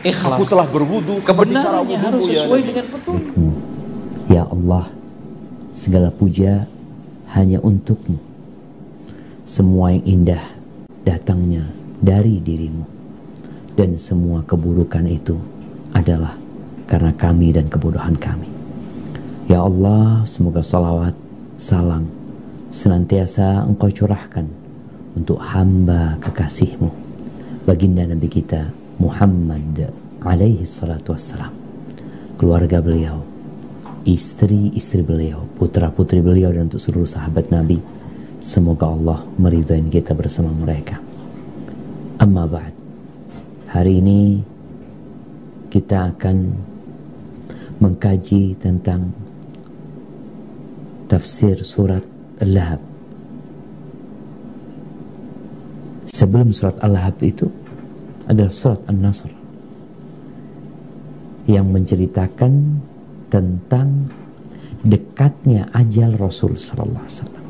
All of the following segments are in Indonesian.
Ikhlas. Aku telah berwudu Kebenarannya harus ya sesuai Nabi. dengan petunjuk. Ya Allah, segala puja hanya untukmu. Semua yang indah datangnya dari dirimu. Dan semua keburukan itu adalah karena kami dan kebodohan kami. Ya Allah, semoga salawat, salam senantiasa engkau curahkan untuk hamba kekasihmu, baginda Nabi kita Muhammad alaihi salatu wassalam, keluarga beliau, istri-istri beliau, putra-putri beliau dan untuk seluruh sahabat Nabi. Semoga Allah meridhai kita bersama mereka. Amma ba'd. Hari ini kita akan mengkaji tentang tafsir surat Al-Lahab. Sebelum surat Al-Lahab itu adalah surat An-Nasr yang menceritakan tentang dekatnya ajal Rasul sallallahu alaihi wasallam.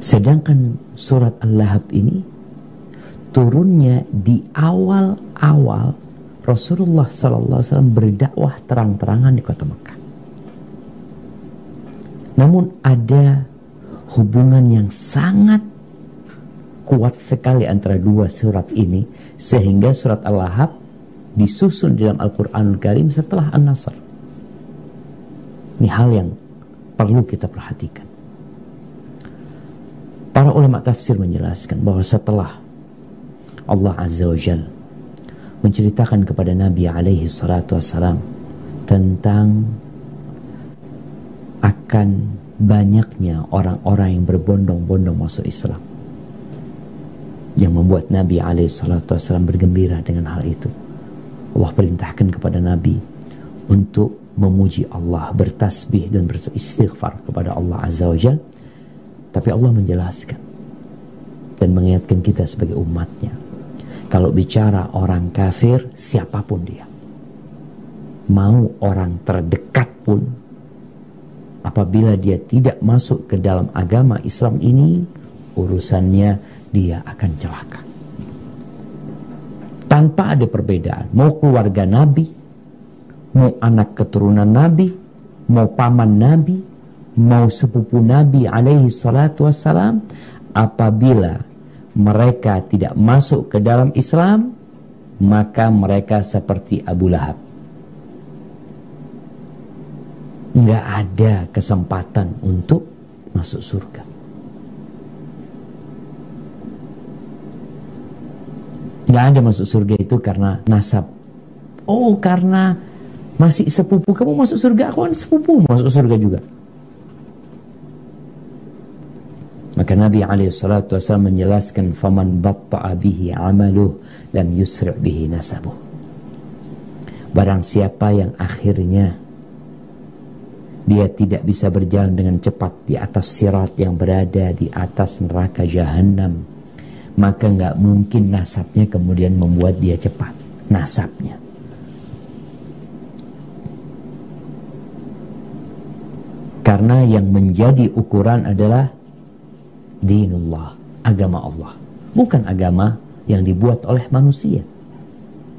Sedangkan surat Al-Lahab ini turunnya di awal-awal Rasulullah sallallahu alaihi wasallam berdakwah terang-terangan di kota Mekah. Namun ada hubungan yang sangat kuat sekali antara dua surat ini sehingga surat Al-Lahab disusun dalam Al-Qur'anul Karim setelah An-Nasr. Ini hal yang perlu kita perhatikan. Para ulama tafsir menjelaskan bahwa setelah Allah Azza wa Jal menceritakan kepada Nabi alaihi salatu wassalam tentang akan banyaknya orang-orang yang berbondong-bondong masuk Islam yang membuat Nabi alaihi salatu wassalam bergembira dengan hal itu. Allah perintahkan kepada Nabi untuk memuji Allah bertasbih dan beristighfar kepada Allah Azza wa Jal tapi Allah menjelaskan dan mengingatkan kita sebagai umatnya kalau bicara orang kafir siapa pun dia mau orang terdekat pun apabila dia tidak masuk ke dalam agama Islam ini urusannya dia akan celaka. Tanpa ada perbedaan mau keluarga Nabi mau anak keturunan Nabi mau paman Nabi mau sepupu Nabi alaihi salatu wassalam apabila mereka tidak masuk ke dalam Islam maka mereka seperti Abu Lahab. Nggak ada kesempatan untuk masuk surga nggak ada masuk surga itu karena nasab. Oh karena masih sepupu kamu masuk surga. Aku kan sepupu masuk surga juga. Maka Nabi SAW menjelaskan faman batta'a bihi amaluh lam yusri' bihi nasabuh. Barang siapa yang akhirnya dia tidak bisa berjalan dengan cepat di atas sirat yang berada di atas neraka jahanam, maka nggak mungkin nasabnya kemudian membuat dia cepat. Nasabnya. Karena yang menjadi ukuran adalah dinullah, agama Allah. Bukan agama yang dibuat oleh manusia.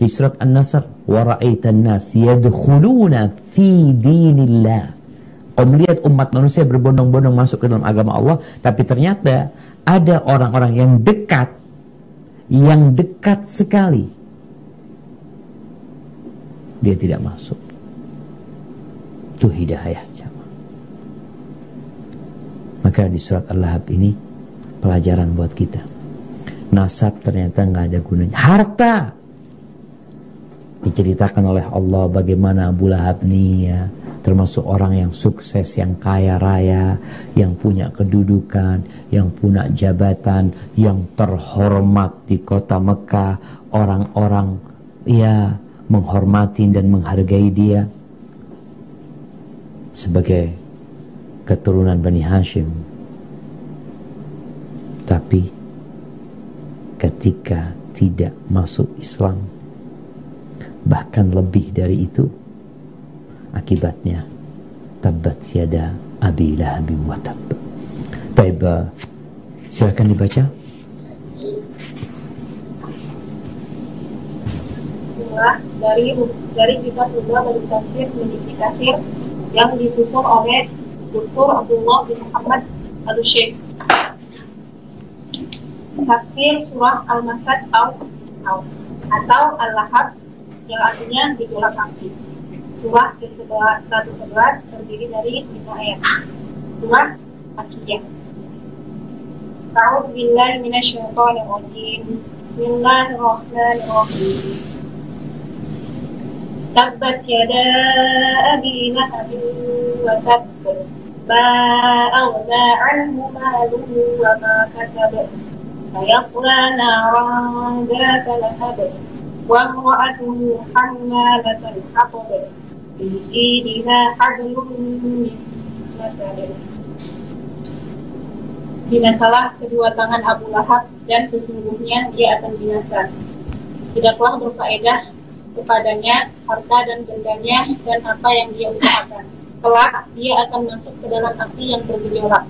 Di surat An-Nasr, wa ra'aitan nas yadkhuluna fi dinillah. Kau melihat umat manusia berbondong-bondong masuk ke dalam agama Allah, tapi ternyata ada orang-orang yang dekat, yang dekat sekali. Dia tidak masuk. Itu hidayah. Maka di surat Al-Lahab ini pelajaran buat kita. Nasab ternyata nggak ada gunanya. Harta diceritakan oleh Allah bagaimana Abu Lahab nih ya termasuk orang yang sukses, yang kaya raya, yang punya kedudukan, yang punya jabatan, yang terhormat di kota Mekah, orang-orang ya menghormati dan menghargai dia sebagai keturunan Bani Hashim. Tapi ketika tidak masuk Islam, bahkan lebih dari itu, akibatnya tabat siada abi lahabim watab. Baik, silakan dibaca. Bismillah dari dari kitab Lugha dari tafsir menjadi tafsir yang disusun oleh Dr. Abdullah bin Muhammad Al-Syekh. Tafsir surah Al-Masad atau Al-Lahab yang artinya ditolak api Surah ke-111 terdiri dari lima ayat. Surah Makiyah. أعوذ بالله من الشيطان الرجيم بسم الله الرحمن الرحيم تبت يدا أبي لهب وتب ما أغنى عنه ماله وما كسب فيصلى نارا ذات لهب وامرأته حمالة الحطب في جيدها حبل من مسد Binasalah kedua tangan Abu Lahab dan sesungguhnya dia akan binasa. Tidaklah berfaedah kepadanya harta dan bendanya dan apa yang dia usahakan. Kelak dia akan masuk ke dalam api yang bergejolak.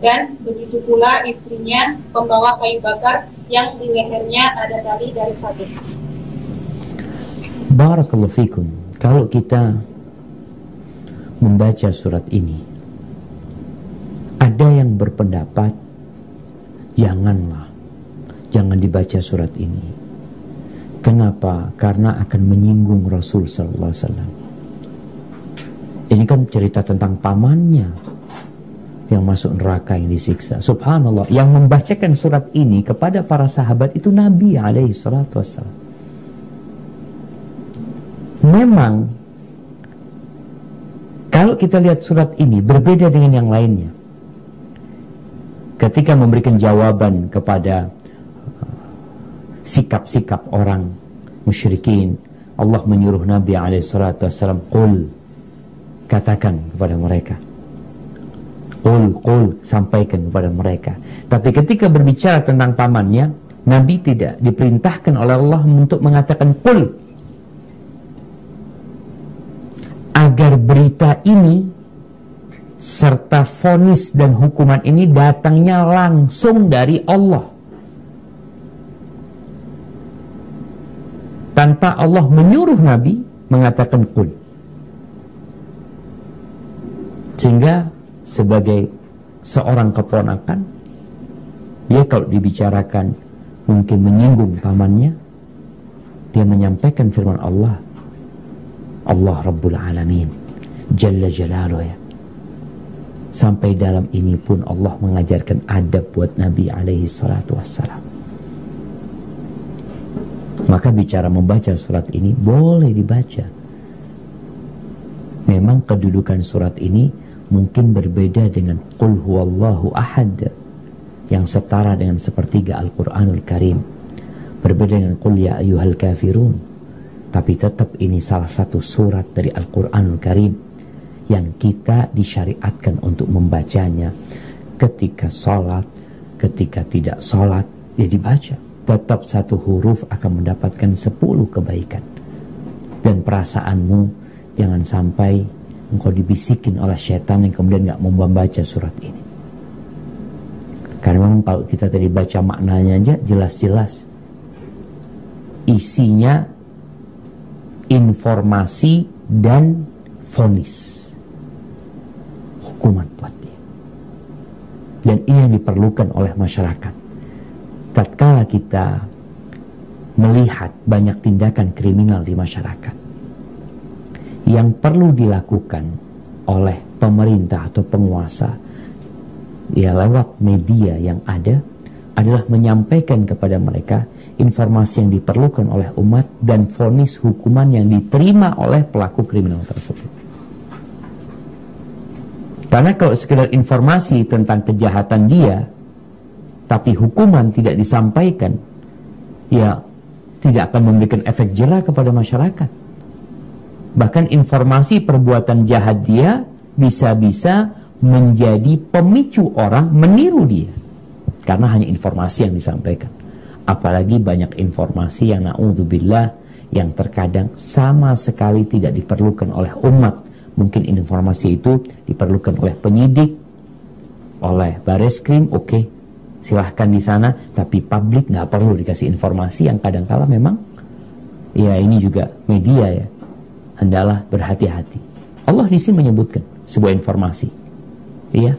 Dan begitu pula istrinya pembawa kayu bakar yang di lehernya ada tali dari sabit. Barakallahu fikum. Kalau kita membaca surat ini, ada yang berpendapat, janganlah, jangan dibaca surat ini. Kenapa? Karena akan menyinggung Rasul Sallallahu Alaihi Wasallam. Ini kan cerita tentang pamannya yang masuk neraka yang disiksa. Subhanallah, yang membacakan surat ini kepada para sahabat itu Nabi alaihi salatu wassalam. Memang kalau kita lihat surat ini berbeda dengan yang lainnya. Ketika memberikan jawaban kepada uh, sikap-sikap orang musyrikin Allah menyuruh Nabi SAW Qul katakan kepada mereka. Qul, qul, sampaikan kepada mereka. Tapi ketika berbicara tentang pamannya Nabi tidak diperintahkan oleh Allah untuk mengatakan Qul agar berita ini serta fonis dan hukuman ini datangnya langsung dari Allah. Tanpa Allah menyuruh Nabi mengatakan kul. Sehingga sebagai seorang keponakan, dia kalau dibicarakan mungkin menyinggung pamannya, dia menyampaikan firman Allah. Allah Rabbul Alamin. Jalla Jalaluh ya Sampai dalam ini pun Allah mengajarkan adab buat Nabi alaihi salatu wassalam. Maka bicara membaca surat ini boleh dibaca. Memang kedudukan surat ini mungkin berbeda dengan Qul huwallahu ahad yang setara dengan sepertiga Al-Quranul Karim. Berbeda dengan Qul ya ayyuhal kafirun. Tapi tetap ini salah satu surat dari Al-Quranul Karim yang kita disyariatkan untuk membacanya ketika sholat, ketika tidak sholat, ya dibaca. Tetap satu huruf akan mendapatkan sepuluh kebaikan. Dan perasaanmu jangan sampai engkau dibisikin oleh setan yang kemudian nggak mau membaca surat ini. Karena memang kalau kita tadi baca maknanya aja jelas-jelas isinya informasi dan fonis hukuman buat dia. Dan ini yang diperlukan oleh masyarakat. Tatkala kita melihat banyak tindakan kriminal di masyarakat yang perlu dilakukan oleh pemerintah atau penguasa ya lewat media yang ada adalah menyampaikan kepada mereka informasi yang diperlukan oleh umat dan vonis hukuman yang diterima oleh pelaku kriminal tersebut. Karena kalau sekedar informasi tentang kejahatan dia, tapi hukuman tidak disampaikan, ya tidak akan memberikan efek jerah kepada masyarakat. Bahkan informasi perbuatan jahat dia bisa-bisa menjadi pemicu orang meniru dia. Karena hanya informasi yang disampaikan. Apalagi banyak informasi yang na'udzubillah yang terkadang sama sekali tidak diperlukan oleh umat. Mungkin informasi itu diperlukan oleh penyidik, oleh baris krim, oke, okay, silahkan di sana, tapi publik nggak perlu dikasih informasi yang kadang-kala memang ya ini juga media ya hendaklah berhati-hati. Allah di sini menyebutkan sebuah informasi iya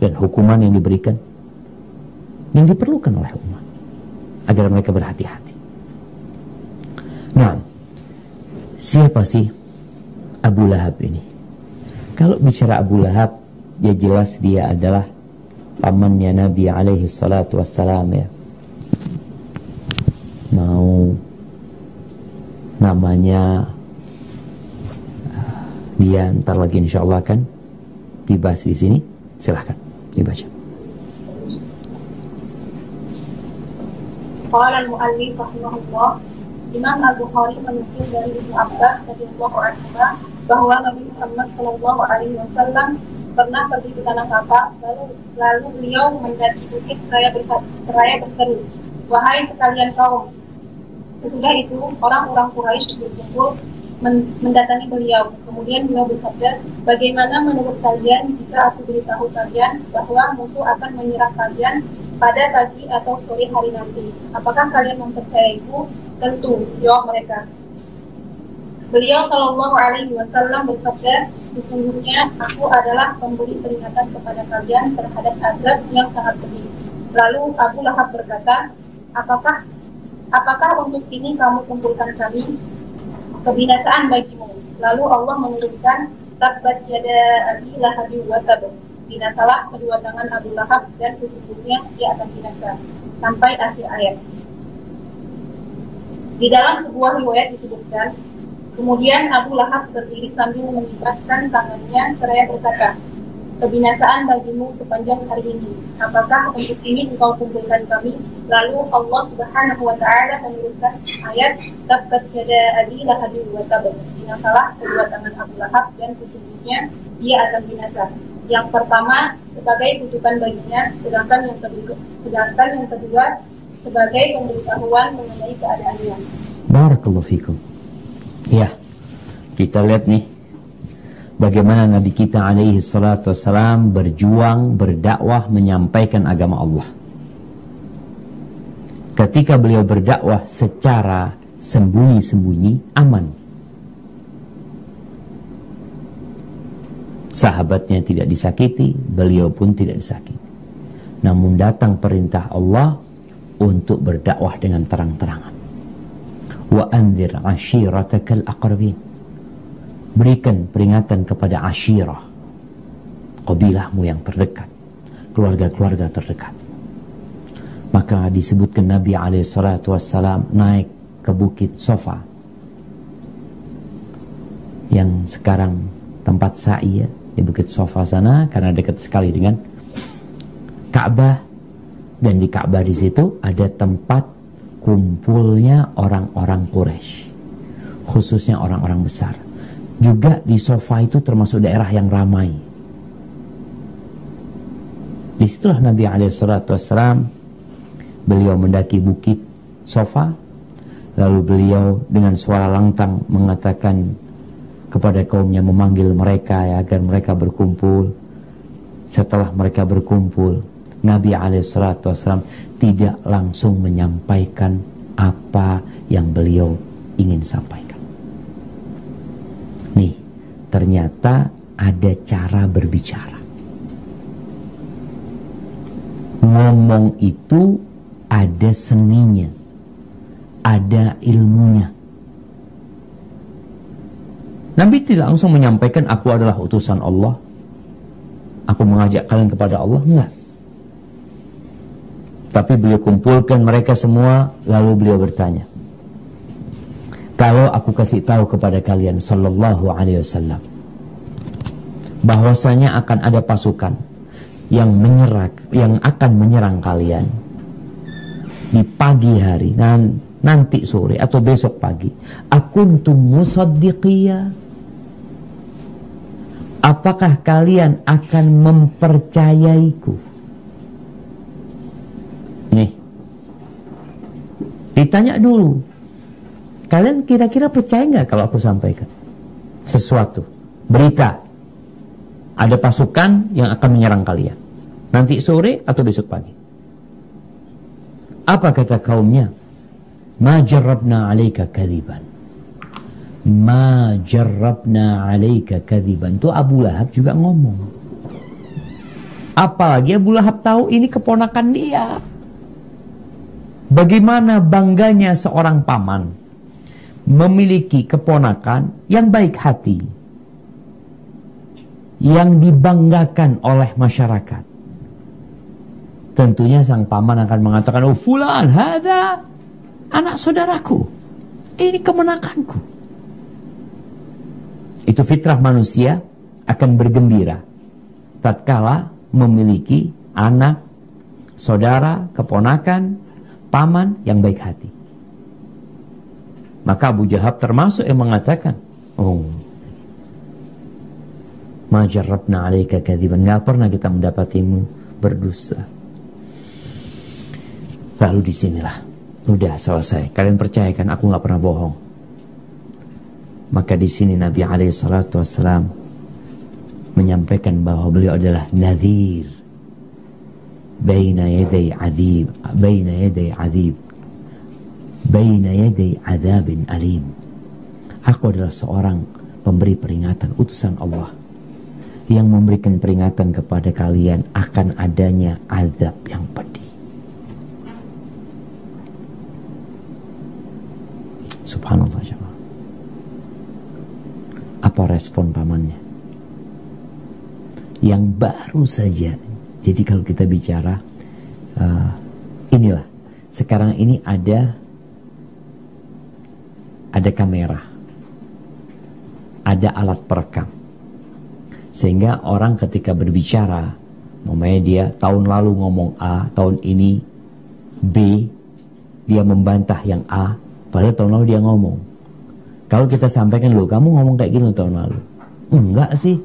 dan hukuman yang diberikan yang diperlukan oleh umat agar mereka berhati-hati. Nah siapa sih Abu Lahab ini? Kalau bicara Abu Lahab ya jelas dia adalah pamannya Nabi alaihi salatu wassalam ya. Mau namanya dia ntar lagi insya Allah kan dibahas di sini. Silahkan dibaca Qala al-mu'allif rahimahullah Imam Al-Bukhari menukil dari Ibnu Abbas radhiyallahu anhu bahwa Nabi Muhammad sallallahu alaihi wasallam pernah pergi ke tanah kapal, lalu lalu beliau mendaki bukit seraya, seraya berseru, wahai sekalian kaum. Sesudah itu orang-orang Quraisy berkumpul mendatangi beliau. Kemudian beliau bersabda, bagaimana menurut kalian jika aku beritahu kalian bahwa musuh akan menyerang kalian pada pagi atau sore hari nanti? Apakah kalian mempercayaiku? Tentu, jawab mereka. Beliau Shallallahu Alaihi Wasallam bersabda, sesungguhnya aku adalah pemberi peringatan kepada kalian terhadap azab yang sangat pedih. Lalu Abu Lahab berkata, apakah apakah untuk ini kamu kumpulkan kami? Kebinasaan bagimu. Lalu Allah menurunkan takbat yada Abi Lahab wa tab. Binasalah kedua tangan Abu Lahab dan sesungguhnya dia akan binasa. Sampai akhir ayat. Di dalam sebuah riwayat disebutkan, Kemudian Abu Lahab berdiri sambil mengibaskan tangannya seraya berkata, Kebinasaan bagimu sepanjang hari ini. Apakah untuk ini engkau kumpulkan kami? Lalu Allah Subhanahu wa taala menurunkan ayat Tabbat yada Abi Lahab wa tab. Binasalah kedua tangan Abu Lahab dan sesungguhnya dia akan binasa. Yang pertama sebagai kutukan baginya, sedangkan yang kedua, sedangkan yang kedua sebagai pemberitahuan mengenai keadaannya. Barakallahu fikum. Ya, kita lihat nih bagaimana Nabi kita alaihi salatu wassalam berjuang, berdakwah, menyampaikan agama Allah. Ketika beliau berdakwah secara sembunyi-sembunyi, aman. Sahabatnya tidak disakiti, beliau pun tidak disakiti. Namun datang perintah Allah untuk berdakwah dengan terang-terangan. Wa anzir ashiratakal aqrabin. Berikan peringatan kepada ashirah. Kabilahmu yang terdekat. Keluarga-keluarga terdekat. Maka disebutkan Nabi SAW naik ke bukit Sofa. Yang sekarang tempat sa'i ya, di bukit Sofa sana karena dekat sekali dengan Ka'bah. Dan di Ka'bah di situ ada tempat kumpulnya orang-orang Quraisy khususnya orang-orang besar. Juga di Sofa itu termasuk daerah yang ramai. Di situlah Nabi Alaihissalam beliau mendaki bukit Sofa. Lalu beliau dengan suara lantang mengatakan kepada kaumnya memanggil mereka ya, agar mereka berkumpul. Setelah mereka berkumpul, Nabi Alaihissalam tidak langsung menyampaikan apa yang beliau ingin sampaikan. Nih, ternyata ada cara berbicara. Ngomong itu ada seninya, ada ilmunya. Nabi tidak langsung menyampaikan aku adalah utusan Allah. Aku mengajak kalian kepada Allah. Enggak. Tapi beliau kumpulkan mereka semua lalu beliau bertanya. Kalau aku kasih tahu kepada kalian sallallahu alaihi wasallam bahwasanya akan ada pasukan yang menyerang yang akan menyerang kalian di pagi hari nanti sore atau besok pagi akuntum musaddiqiyah apakah kalian akan mempercayaiku? Nih, ditanya dulu, kalian kira-kira percaya nggak kalau aku sampaikan sesuatu, berita, ada pasukan yang akan menyerang kalian, nanti sore atau besok pagi? Apa kata kaumnya? Ma jarrabna alaika kadiban. Ma jarrabna alaika kadiban. Itu Abu Lahab juga ngomong. Apalagi Abu Lahab tahu ini keponakan dia. Bagaimana bangganya seorang paman memiliki keponakan yang baik hati. Yang dibanggakan oleh masyarakat. Tentunya sang paman akan mengatakan, Oh fulan, hada anak saudaraku. Ini kemenakanku. Itu fitrah manusia akan bergembira. Tatkala memiliki anak, saudara, keponakan, paman yang baik hati. Maka Abu Jahab termasuk yang mengatakan, oh, majarrabna alaika kadhiban. Nggak pernah kita mendapatimu berdosa. Lalu di sinilah, udah selesai. Kalian percayakan aku nggak pernah bohong. Maka di sini Nabi alaihi salatu wassalam menyampaikan bahwa beliau adalah nadhir. Baina yaday adib baina yaday adib baina yaday adabin alim. Aku adalah seorang pemberi peringatan utusan Allah yang memberikan peringatan kepada kalian akan adanya azab yang pedih. Subhanallah apa respon pamannya yang baru saja. Jadi kalau kita bicara uh, inilah sekarang ini ada ada kamera, ada alat perekam, sehingga orang ketika berbicara, mamanya dia tahun lalu ngomong A, tahun ini B, dia membantah yang A, padahal tahun lalu dia ngomong. Kalau kita sampaikan lo, kamu ngomong kayak gini tahun lalu, enggak sih,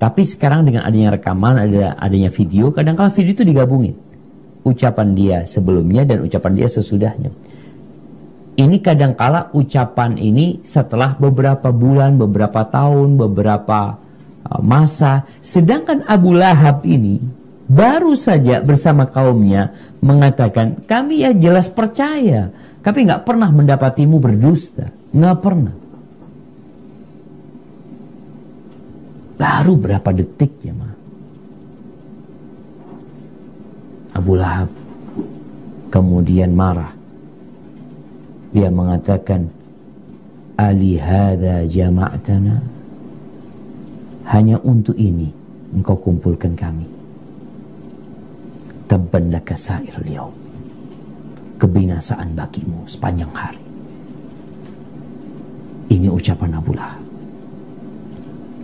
tapi sekarang dengan adanya rekaman, ada adanya video, kadang-kala video itu digabungin. Ucapan dia sebelumnya dan ucapan dia sesudahnya. Ini kadang-kala ucapan ini setelah beberapa bulan, beberapa tahun, beberapa uh, masa. Sedangkan Abu Lahab ini baru saja bersama kaumnya mengatakan, kami ya jelas percaya. Kami nggak pernah mendapatimu berdusta. Nggak pernah. Baru berapa detik ya ma. Abu Lahab kemudian marah. Dia mengatakan, Alihada jama'tana. Hanya untuk ini engkau kumpulkan kami. Tabban laka sair. Kebinasaan bagimu sepanjang hari. Ini ucapan Abu Lahab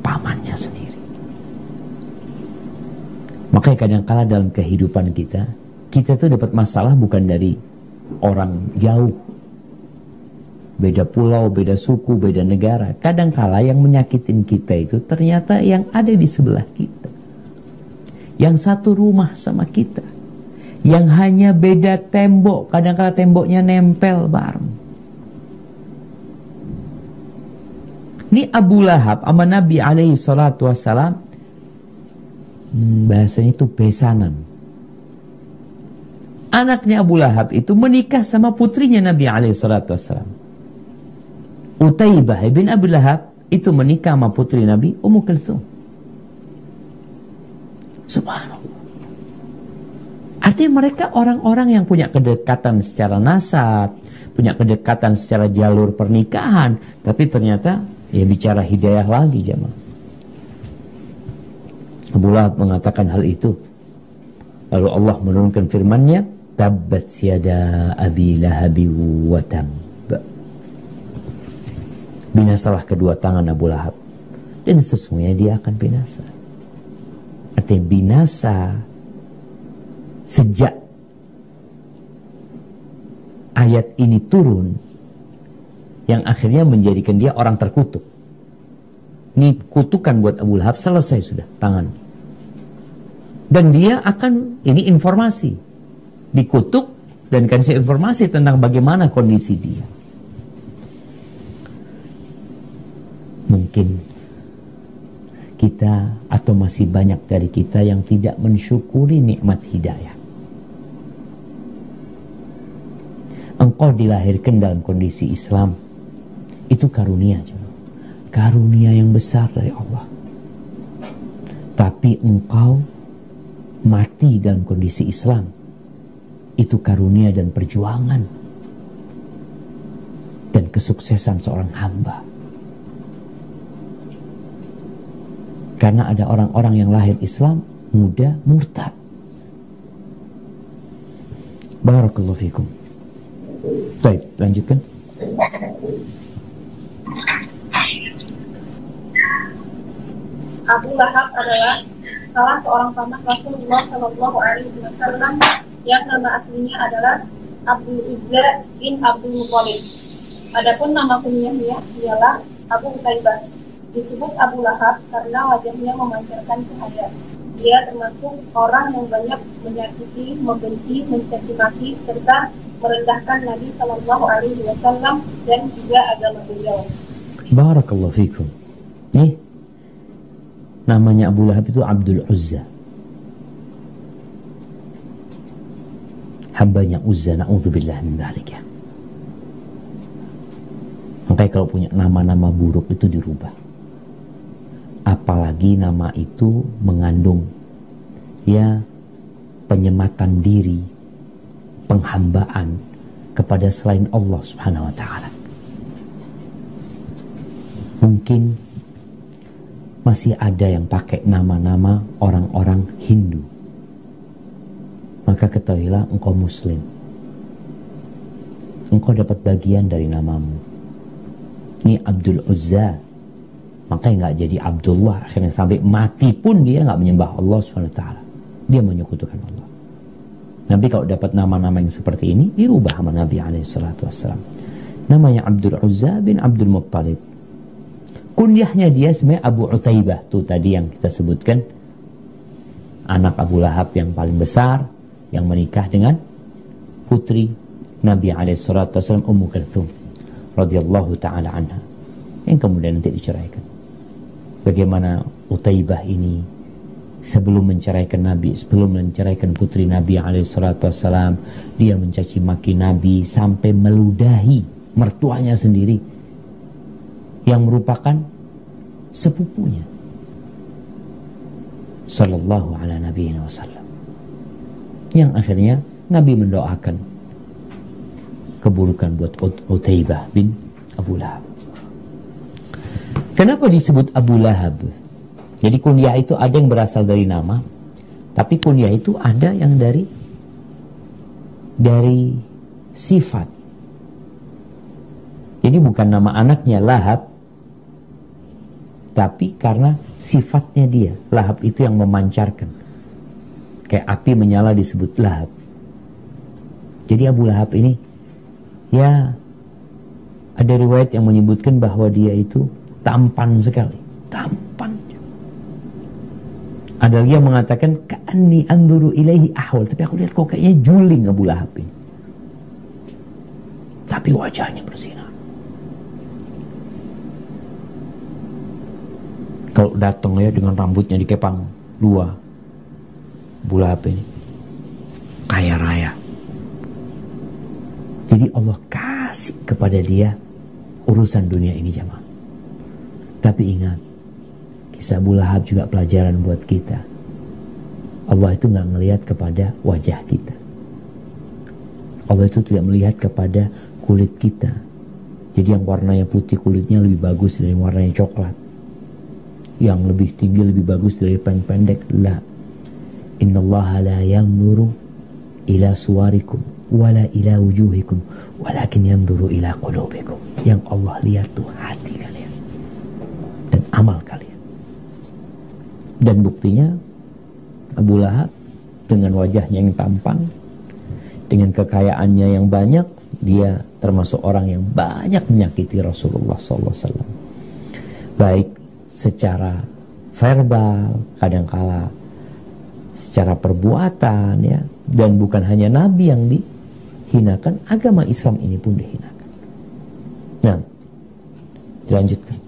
pamannya sendiri. Makanya kadang-kala dalam kehidupan kita, kita tuh dapat masalah bukan dari orang jauh. Beda pulau, beda suku, beda negara. Kadang-kala yang menyakitin kita itu ternyata yang ada di sebelah kita. Yang satu rumah sama kita. Yang hanya beda tembok, kadang-kala temboknya nempel bareng. Ini Abu Lahab sama Nabi alaihi salatu wassalam hmm, bahasanya itu besanan. Anaknya Abu Lahab itu menikah sama putrinya Nabi alaihi salatu wassalam. Utaibah bin Abu Lahab itu menikah sama putri Nabi Ummu Kulthum. Subhanallah. Artinya mereka orang-orang yang punya kedekatan secara nasab, punya kedekatan secara jalur pernikahan, tapi ternyata Ya bicara hidayah lagi jemaah. Abu Lahab mengatakan hal itu. Lalu Allah menurunkan firman-Nya, "Tabbat yada Abi Lahabi wa tab." Binasalah kedua tangan Abu Lahab dan sesungguhnya dia akan binasa. Artinya binasa sejak ayat ini turun yang akhirnya menjadikan dia orang terkutuk. Ini kutukan buat Abu Lahab selesai sudah tangan. Dan dia akan ini informasi dikutuk dan kasih informasi tentang bagaimana kondisi dia. Mungkin kita atau masih banyak dari kita yang tidak mensyukuri nikmat hidayah. engkau dilahirkan dalam kondisi Islam itu karunia karunia yang besar dari Allah. Tapi engkau mati dalam kondisi Islam. Itu karunia dan perjuangan dan kesuksesan seorang hamba. Karena ada orang-orang yang lahir Islam muda murtad. Barakallahu fikum. Baik, lanjutkan. Abu Lahab adalah salah seorang paman Rasulullah Shallallahu Alaihi Wasallam yang nama aslinya adalah Abu Uzza bin Abdul Muthalib. Adapun nama kunyahnya ialah Abu Utaibah. Disebut Abu Lahab karena wajahnya memancarkan cahaya. Dia termasuk orang yang banyak menyakiti, membenci, mencaci maki, serta merendahkan Nabi Shallallahu Alaihi Wasallam dan juga agama beliau. Barakallahu fikum. Nih, namanya Abu Lahab itu Abdul Uzza. Hambanya Uzza, na'udzubillah min dhalika. Makanya kalau punya nama-nama buruk itu dirubah. Apalagi nama itu mengandung ya penyematan diri, penghambaan kepada selain Allah Subhanahu wa taala. Mungkin masih ada yang pakai nama-nama orang-orang Hindu. Maka ketahuilah engkau muslim. Engkau dapat bagian dari namamu. Ini Abdul Uzza. Makanya nggak jadi Abdullah. Akhirnya sampai mati pun dia nggak menyembah Allah SWT. Dia menyekutukan Allah. Nabi kalau dapat nama-nama yang seperti ini dirubah sama Nabi SAW. Namanya Abdul Uzza bin Abdul Muttalib. Kunyahnya dia sebenarnya Abu Utaibah. Tuh tadi yang kita sebutkan. Anak Abu Lahab yang paling besar yang menikah dengan putri Nabi SAW Ummu Kalthum radhiyallahu taala anha. Yang kemudian nanti diceraikan. Bagaimana Utaibah ini sebelum menceraikan Nabi, sebelum menceraikan putri Nabi alaihissalam, dia mencaci maki Nabi sampai meludahi mertuanya sendiri yang merupakan sepupunya. Sallallahu ala Nabi wasallam. Yang akhirnya Nabi mendoakan keburukan buat Utaibah bin Abu Lahab. Kenapa disebut Abu Lahab? Jadi kunyah itu ada yang berasal dari nama, tapi kunyah itu ada yang dari dari sifat. Jadi bukan nama anaknya Lahab, tapi karena sifatnya dia. Lahab itu yang memancarkan. Kayak api menyala disebut Lahab. Jadi Abu Lahab ini, ya ada riwayat yang menyebutkan bahwa dia itu tampan sekali. Tampan ada lagi yang mengatakan ka'anni anduru ilaihi ahwal. Tapi aku lihat kok kayaknya juling Abu Lahab ini. Tapi wajahnya bersinar. Kalau datang ya dengan rambutnya dikepang dua. Abu Lahab ini. Kaya raya. Jadi Allah kasih kepada dia urusan dunia ini jamaah. Tapi ingat, Kisah Abu Lahab juga pelajaran buat kita. Allah itu nggak melihat kepada wajah kita. Allah itu tidak melihat kepada kulit kita. Jadi yang warnanya putih kulitnya lebih bagus dari warnanya coklat. Yang lebih tinggi lebih bagus dari yang pendek. La. Inna Allah la yanzuru ila suwarikum wala ila wujuhikum walakin yanzuru ila qulubikum. Yang Allah lihat tuh hati kalian dan amal kalian. Dan buktinya Abu Lahab dengan wajahnya yang tampan, dengan kekayaannya yang banyak, dia termasuk orang yang banyak menyakiti Rasulullah SAW. Baik secara verbal, kadangkala secara perbuatan ya, dan bukan hanya Nabi yang dihinakan, agama Islam ini pun dihinakan. Nah, dilanjutkan.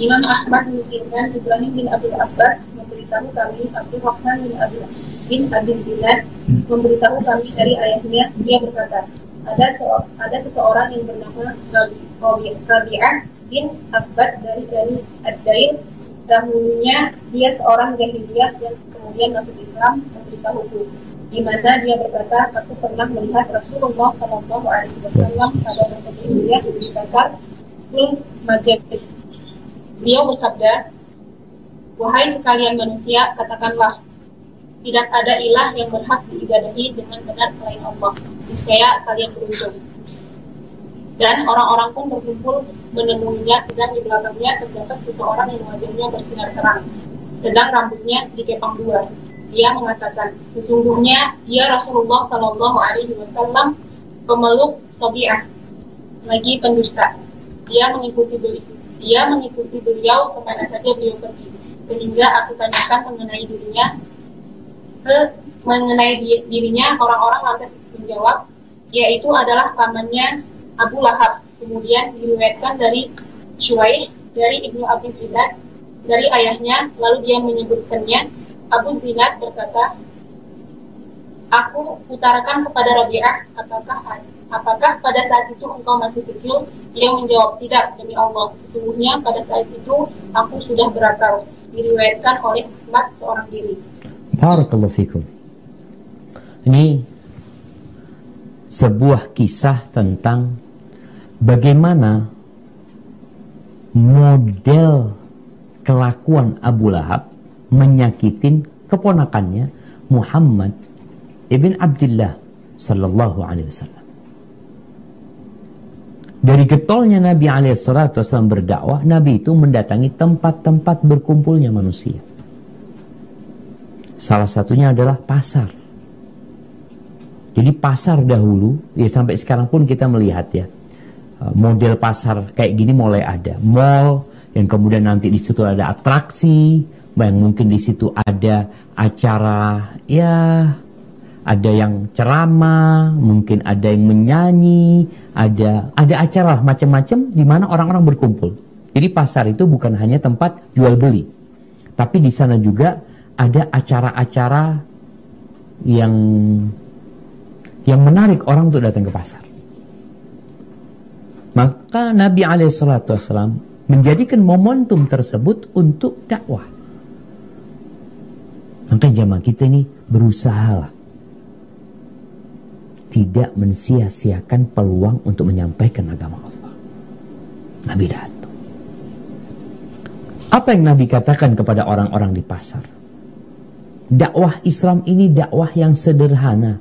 Imam Ahmad menukilkan Ibrahim bin Abdul Abbas memberitahu kami Abdul Rahman bin Abdul bin Abi Zinad memberitahu kami dari ayahnya, dia berkata, ada ada seseorang yang bernama Rabi'ah bin Abbad dari dari Ad-Dair. Dahulunya dia seorang jahiliyah yang kemudian masuk Islam memberitahuku di mana dia berkata, aku pernah melihat Rasulullah Shallallahu Alaihi Wasallam pada masa jahiliyah di pasar Sul Majid. Beliau bersabda, wahai sekalian manusia, katakanlah, tidak ada ilah yang berhak diibadahi dengan benar selain Allah. Niscaya kalian beruntung. Dan orang-orang pun berkumpul menemuinya dan di belakangnya terdapat seseorang yang wajahnya bersinar terang, sedang rambutnya dikepang dua dia mengatakan, sesungguhnya dia Rasulullah Shallallahu Alaihi Wasallam pemeluk Sobiah, lagi pendusta. Dia mengikuti beliau, dia mengikuti beliau ke mana saja beliau pergi. Sehingga aku tanyakan mengenai dirinya, ke mengenai dirinya orang-orang lantas menjawab, yaitu adalah pamannya Abu Lahab. Kemudian diriwayatkan dari Syuaib dari Ibnu Abi Zinad dari ayahnya, lalu dia menyebutkannya Abu Zinad berkata, Aku utarakan kepada Rabi'ah, apakah apakah pada saat itu engkau masih kecil? Dia menjawab, tidak, demi Allah. Sesungguhnya pada saat itu aku sudah berakal. Diriwayatkan oleh Ahmad seorang diri. Barakallahu fikum. Ini sebuah kisah tentang bagaimana model kelakuan Abu Lahab menyakitin keponakannya Muhammad ibn Abdullah sallallahu alaihi wasallam. Dari getolnya Nabi alaihi wasallam berdakwah, Nabi itu mendatangi tempat-tempat berkumpulnya manusia. Salah satunya adalah pasar. Jadi pasar dahulu, ya sampai sekarang pun kita melihat ya, model pasar kayak gini mulai ada. Mall yang kemudian nanti di situ ada atraksi, yang mungkin di situ ada acara ya ada yang ceramah, mungkin ada yang menyanyi, ada ada acara macam-macam di mana orang-orang berkumpul. Jadi pasar itu bukan hanya tempat jual beli, tapi di sana juga ada acara-acara yang yang menarik orang untuk datang ke pasar. Maka Nabi Alaihissalam menjadikan momentum tersebut untuk dakwah. Maka jamaah kita ini berusahalah tidak mensia-siakan peluang untuk menyampaikan agama Allah. Nabi datang. Apa yang Nabi katakan kepada orang-orang di pasar? Dakwah Islam ini dakwah yang sederhana.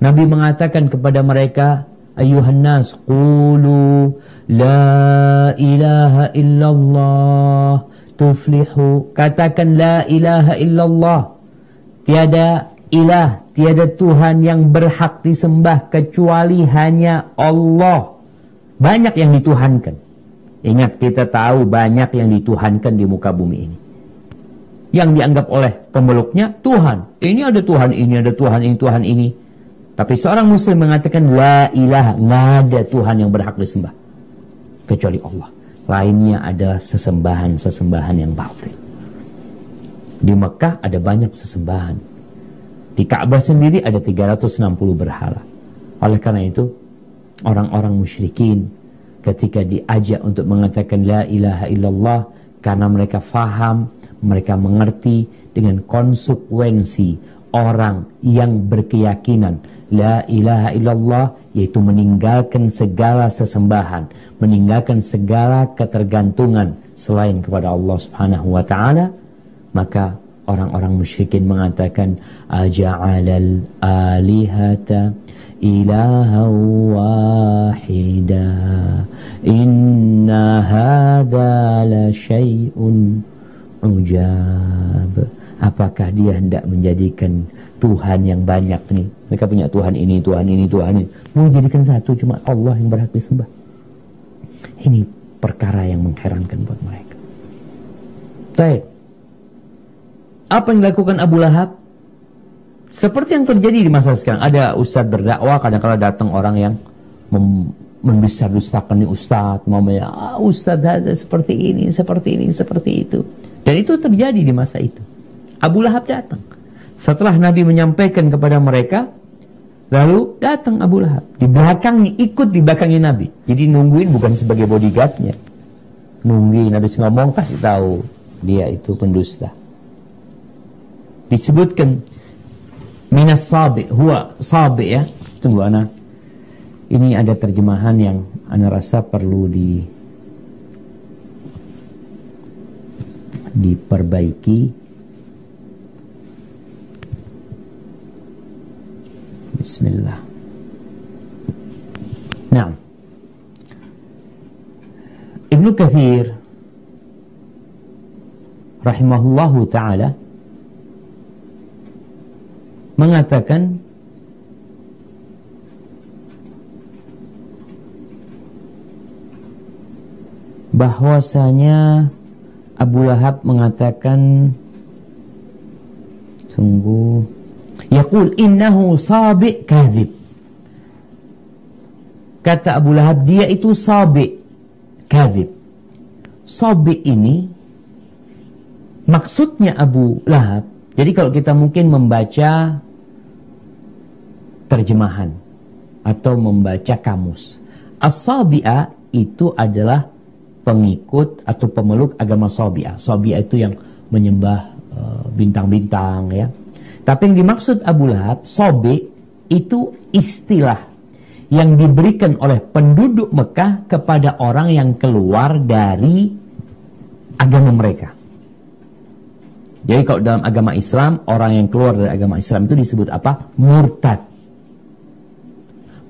Nabi mengatakan kepada mereka, Ayuhan nas, qulu la ilaha illallah tuflihu. Katakan la ilaha illallah. Tiada ilah, tiada Tuhan yang berhak disembah kecuali hanya Allah. Banyak yang dituhankan. Ingat kita tahu banyak yang dituhankan di muka bumi ini. Yang dianggap oleh pemeluknya Tuhan. Ini ada Tuhan ini, ada Tuhan ini, Tuhan ini. Tapi seorang muslim mengatakan la ilaha, nggak ada Tuhan yang berhak disembah kecuali Allah lainnya adalah sesembahan-sesembahan yang batil. Di Mekah ada banyak sesembahan. Di Ka'bah sendiri ada 360 berhala. Oleh karena itu, orang-orang musyrikin ketika diajak untuk mengatakan la ilaha illallah karena mereka faham, mereka mengerti dengan konsekuensi orang yang berkeyakinan la ilaha illallah yaitu meninggalkan segala sesembahan, meninggalkan segala ketergantungan selain kepada Allah Subhanahu wa taala, maka orang-orang musyrikin mengatakan aja'alal alihata ilaha wahida inna hadza la syai'un ujab apakah dia hendak menjadikan Tuhan yang banyak nih mereka punya Tuhan ini, Tuhan ini, Tuhan ini. Mau jadikan satu cuma Allah yang berhak disembah. Ini perkara yang mengherankan buat mereka. Baik. Apa yang dilakukan Abu Lahab? Seperti yang terjadi di masa sekarang. Ada ustadz berdakwah kadang-kadang datang orang yang mendusta-dustakan nih ustadz mau ah, ustadz seperti ini seperti ini seperti itu. Dan itu terjadi di masa itu Abu Lahab datang. Setelah Nabi menyampaikan kepada mereka, lalu datang Abu Lahab. Di belakangnya, ikut di belakangnya Nabi. Jadi nungguin bukan sebagai bodyguardnya. Nungguin, Nabi ngomong, kasih tahu. Dia itu pendusta. Disebutkan, Minas sabi, huwa sabi ya. Tunggu anak. Ini ada terjemahan yang anak rasa perlu di diperbaiki Bismillah. Nah, Ibnu Kathir rahimahullahu taala mengatakan bahwasanya Abu Lahab mengatakan sungguh Yaqul innahu sabi' kadhib. Kata Abu Lahab, dia itu sabi' kadhib. Sabi' ini maksudnya Abu Lahab. Jadi kalau kita mungkin membaca terjemahan atau membaca kamus. As-sabi'ah itu adalah pengikut atau pemeluk agama Sabi'ah. Sabi'ah itu yang menyembah eh, bintang-bintang uh, ya tapi yang dimaksud Abu Lahab, sobe, itu istilah yang diberikan oleh penduduk Mekah kepada orang yang keluar dari agama mereka. Jadi kalau dalam agama Islam, orang yang keluar dari agama Islam itu disebut apa? Murtad.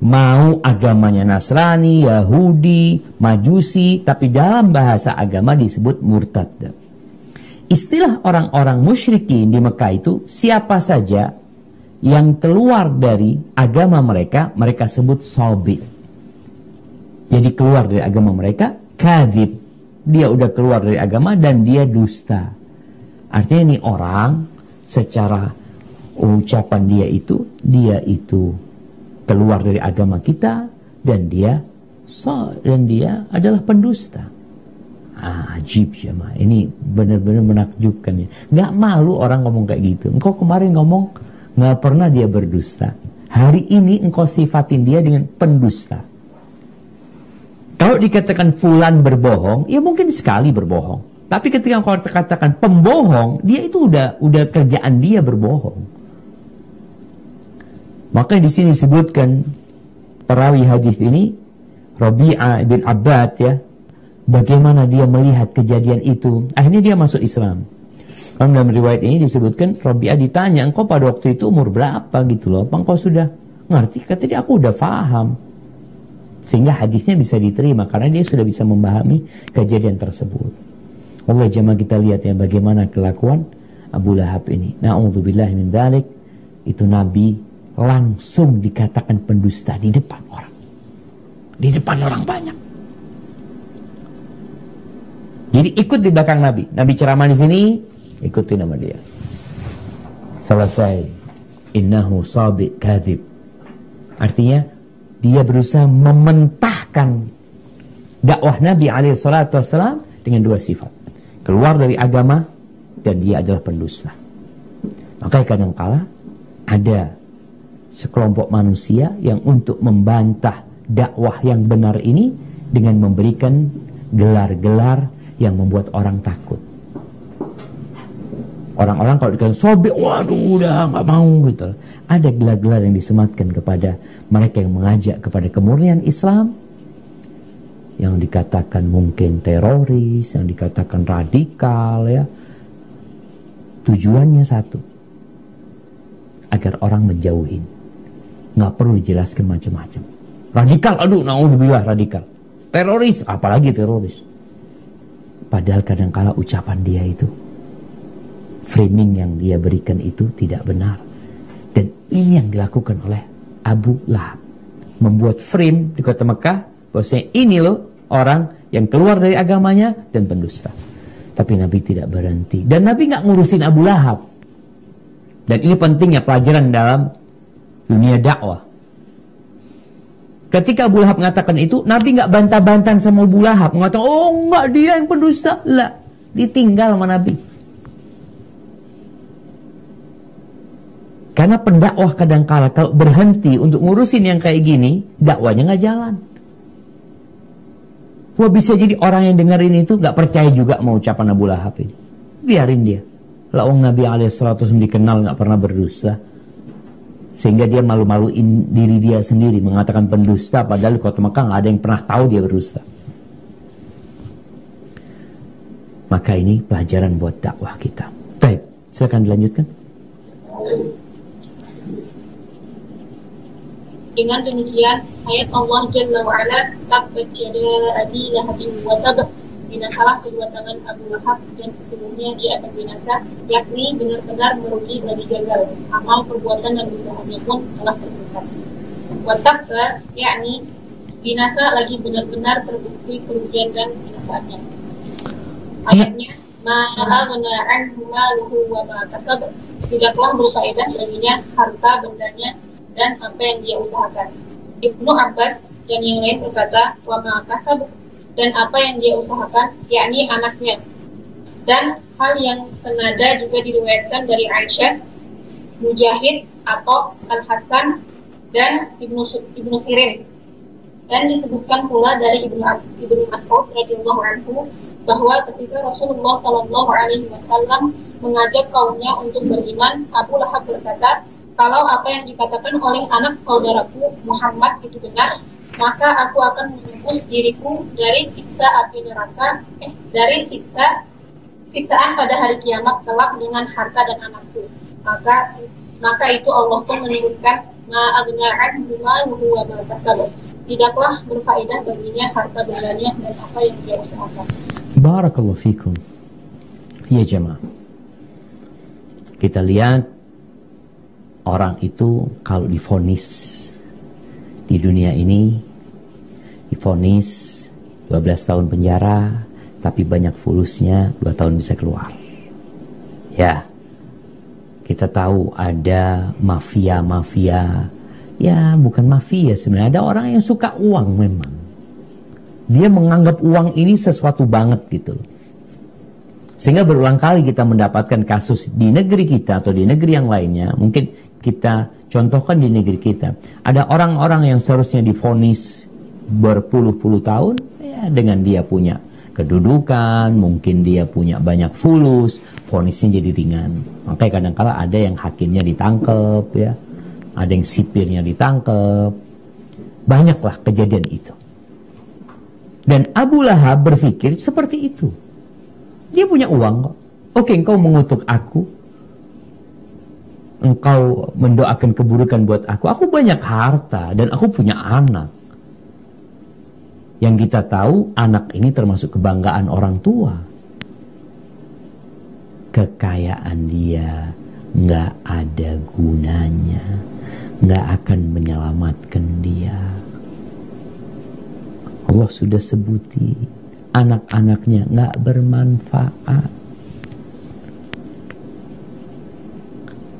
Mau agamanya Nasrani, Yahudi, Majusi, tapi dalam bahasa agama disebut murtad istilah orang-orang musyrikin di Mekah itu siapa saja yang keluar dari agama mereka, mereka sebut sobi. Jadi keluar dari agama mereka, kadhib. Dia udah keluar dari agama dan dia dusta. Artinya ini orang secara ucapan dia itu, dia itu keluar dari agama kita dan dia so dan dia adalah pendusta. Ah, ajib mah. Ini benar-benar menakjubkan ya. Gak malu orang ngomong kayak gitu. Engkau kemarin ngomong gak pernah dia berdusta. Hari ini engkau sifatin dia dengan pendusta. Kalau dikatakan fulan berbohong, ya mungkin sekali berbohong. Tapi ketika engkau katakan pembohong, dia itu udah udah kerjaan dia berbohong. Maka di sini disebutkan perawi hadis ini Rabi'ah bin Abbad ya bagaimana dia melihat kejadian itu. Akhirnya dia masuk Islam. Kalau dalam riwayat ini disebutkan Robiah ditanya, engkau pada waktu itu umur berapa gitu loh? Apa engkau sudah ngerti? Kata dia, aku udah faham. Sehingga hadisnya bisa diterima karena dia sudah bisa memahami kejadian tersebut. Allah jemaah kita lihat ya bagaimana kelakuan Abu Lahab ini. Na'udzubillah min dalik. Itu Nabi langsung dikatakan pendusta di depan orang. Di depan orang banyak. Jadi ikut di belakang Nabi. Nabi ceramah di sini, ikuti nama dia. Selesai. Innahu sabi kadhib. Artinya dia berusaha mementahkan dakwah Nabi alaihi dengan dua sifat. Keluar dari agama dan dia adalah pendusta. Maka kadang-kala ada sekelompok manusia yang untuk membantah dakwah yang benar ini dengan memberikan gelar-gelar yang membuat orang takut. Orang-orang kalau dikatakan sobek, waduh udah nggak mau gitu. Ada gelar-gelar yang disematkan kepada mereka yang mengajak kepada kemurnian Islam, yang dikatakan mungkin teroris, yang dikatakan radikal ya. Tujuannya satu, agar orang menjauhin. Nggak perlu dijelaskan macam-macam. Radikal, aduh, naudzubillah radikal. Teroris, apalagi teroris. Padahal kadangkala ucapan dia itu framing yang dia berikan itu tidak benar. Dan ini yang dilakukan oleh Abu Lahab. Membuat frame di kota Mekah bahwasanya ini loh orang yang keluar dari agamanya dan pendusta. Tapi Nabi tidak berhenti. Dan Nabi nggak ngurusin Abu Lahab. Dan ini pentingnya pelajaran dalam dunia dakwah. Ketika Abu Lahab mengatakan itu, Nabi nggak bantah-bantahan sama Abu Lahab. Mengatakan, oh nggak dia yang pendusta. Lah, ditinggal sama Nabi. Karena pendakwah kadang-kala kalau berhenti untuk ngurusin yang kayak gini, dakwanya nggak jalan. Wah bisa jadi orang yang dengerin itu nggak percaya juga mau ucapan Abu Lahab ini. Biarin dia. Lawang Nabi alaihissalatu dikenal nggak pernah berdusta. Sehingga dia malu-maluin diri dia sendiri mengatakan pendusta padahal di kota Mekah nggak ada yang pernah tahu dia berdusta. Maka ini pelajaran buat dakwah kita. Baik, silakan dilanjutkan. Dengan demikian, ayat Allah Jalla wa'ala tabbat yada abi lahabin wa tab binasalah kedua tangan Abu Lahab dan sesungguhnya dia akan binasa yakni benar-benar merugi dan gagal amal perbuatan dan usahanya pun telah tersesat. Watabba yakni binasa lagi benar-benar terbukti kerugian dan binasaannya ayatnya ma'agna anhu maluhu wa ma kasab. Tidaklah berfaedah baginya harta bendanya dan apa yang dia usahakan. Ibnu Abbas dan yang lain berkata, wa kasab dan apa yang dia usahakan, yakni anaknya. Dan hal yang senada juga diriwayatkan dari Aisyah, Mujahid atau Al Hasan dan Ibnu Ibnu Sirin. Dan disebutkan pula dari Ibnu Ibnu Mas'ud radhiyallahu anhu bahwa ketika Rasulullah Shallallahu Alaihi Wasallam mengajak kaumnya untuk beriman, Abu Lahab berkata, kalau apa yang dikatakan oleh anak saudaraku Muhammad itu benar, maka aku akan menembus diriku dari siksa api neraka, eh, dari siksa siksaan pada hari kiamat kelak dengan harta dan anakku. Maka maka itu Allah pun menurunkan ma'aghna'an bimaluhu wa ma Tidaklah berfaedah baginya harta bendanya dan apa yang dia usahakan. Barakallahu fikum. Ya jemaah. Kita lihat orang itu kalau difonis di dunia ini difonis 12 tahun penjara tapi banyak fulusnya 2 tahun bisa keluar. Ya kita tahu ada mafia-mafia. Ya bukan mafia sebenarnya ada orang yang suka uang memang. Dia menganggap uang ini sesuatu banget gitu sehingga berulang kali kita mendapatkan kasus di negeri kita atau di negeri yang lainnya mungkin kita contohkan di negeri kita. Ada orang-orang yang seharusnya difonis berpuluh-puluh tahun ya dengan dia punya kedudukan, mungkin dia punya banyak fulus, fonisnya jadi ringan. Makanya kadang-kala ada yang hakimnya ditangkap ya, ada yang sipirnya ditangkap. Banyaklah kejadian itu. Dan Abu Lahab berpikir seperti itu. Dia punya uang kok. Oke, engkau mengutuk aku, engkau mendoakan keburukan buat aku. Aku banyak harta dan aku punya anak. Yang kita tahu anak ini termasuk kebanggaan orang tua. Kekayaan dia nggak ada gunanya, nggak akan menyelamatkan dia. Allah sudah sebuti anak-anaknya nggak bermanfaat.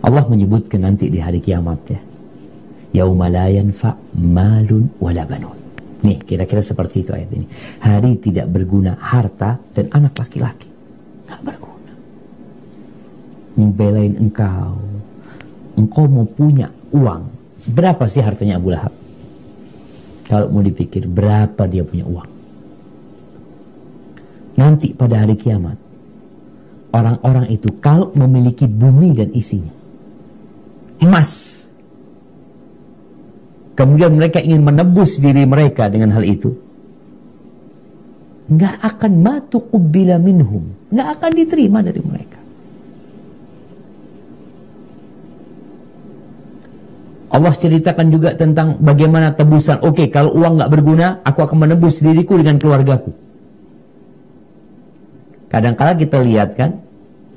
Allah menyebutkan nanti di hari kiamat ya. Yauma la yanfa malun wala banun. Nih, kira-kira seperti itu ayat ini. Hari tidak berguna harta dan anak laki-laki. Nggak berguna. Membelain engkau. Engkau mau punya uang. Berapa sih hartanya Abu Lahab? Kalau mau dipikir berapa dia punya uang. Nanti pada hari kiamat. Orang-orang itu kalau memiliki bumi dan isinya emas. Kemudian mereka ingin menebus diri mereka dengan hal itu. Nggak akan matu kubbila minhum. Nggak akan diterima dari mereka. Allah ceritakan juga tentang bagaimana tebusan. Oke, okay, kalau uang nggak berguna, aku akan menebus diriku dengan keluargaku. Kadang-kala kita lihat kan,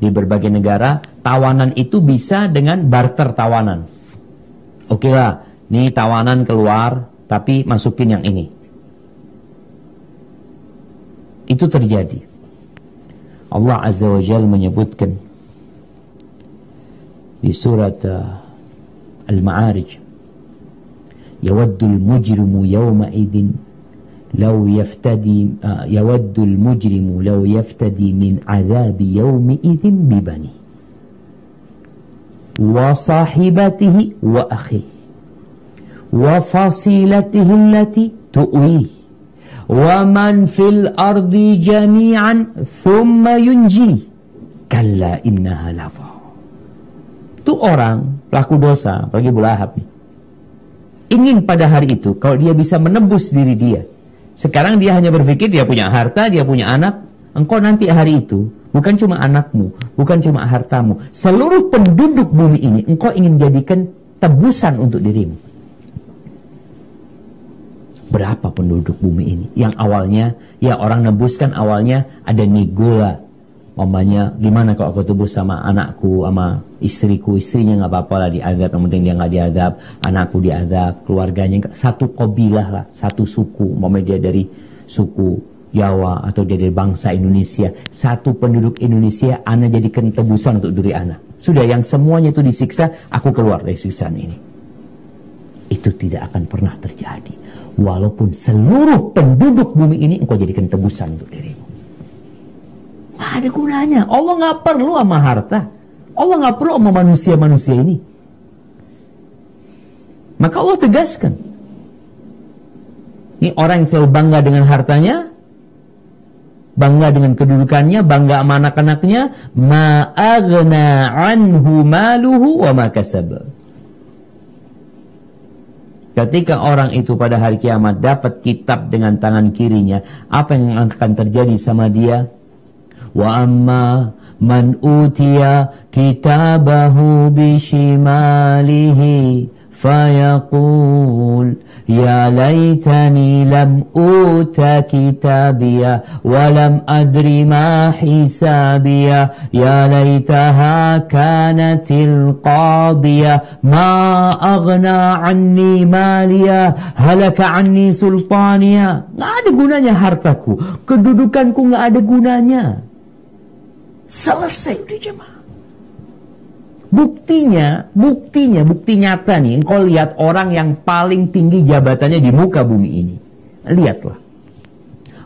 di berbagai negara tawanan itu bisa dengan barter tawanan. Oke lah, nih tawanan keluar tapi masukin yang ini. Itu terjadi. Allah Azza wa Jal menyebutkan di surat uh, Al-Ma'arij Yawaddul mujrimu yawma idin لو يفتدي يود المجرم لو يفتدي من عذاب يومئذ ببني wa sahibatihi wa akhi. Wa fasilatihi allati tu'wi. Wa man fil ardi jami'an thumma yunji. Kalla innaha lafa. Orang pelaku dosa apalagi Bulahab nih ingin pada hari itu kalau dia bisa menebus diri dia sekarang dia hanya berpikir dia punya harta dia punya anak engkau nanti hari itu bukan cuma anakmu, bukan cuma hartamu, seluruh penduduk bumi ini engkau ingin jadikan tebusan untuk dirimu. Berapa penduduk bumi ini? Yang awalnya, ya orang nebuskan awalnya ada nigola. Mamanya, gimana kalau aku tebus sama anakku, sama istriku, istrinya nggak apa-apa lah diadab, yang penting dia nggak diadab, anakku diadab, keluarganya satu kobilah lah, satu suku, mamanya dia dari suku Jawa atau dia dari bangsa Indonesia, satu penduduk Indonesia, Ana jadikan tebusan untuk diri Ana. Sudah yang semuanya itu disiksa, aku keluar dari siksaan ini. Itu tidak akan pernah terjadi. Walaupun seluruh penduduk bumi ini engkau jadikan tebusan untuk dirimu. Gak ada gunanya. Allah gak perlu sama harta. Allah gak perlu sama manusia-manusia ini. Maka Allah tegaskan. Ini orang yang selalu bangga dengan hartanya, bangga dengan kedudukannya, bangga sama anak-anaknya, ma'aghna anhu maluhu wa ma kasab. Ketika orang itu pada hari kiamat dapat kitab dengan tangan kirinya, apa yang akan terjadi sama dia? Wa amma man utiya kitabahu bishimalihi فيقول يا ليتني لم أوت كتابيا ولم أدر ما حسابيا يا ليتها كانت القاضية ما أغنى عني ماليا هلك عني سلطانيا nggak ada gunanya hartaku kedudukanku nggak ada gunanya selesai udah jemaah Buktinya, buktinya, bukti nyata nih. Engkau lihat orang yang paling tinggi jabatannya di muka bumi ini. Lihatlah.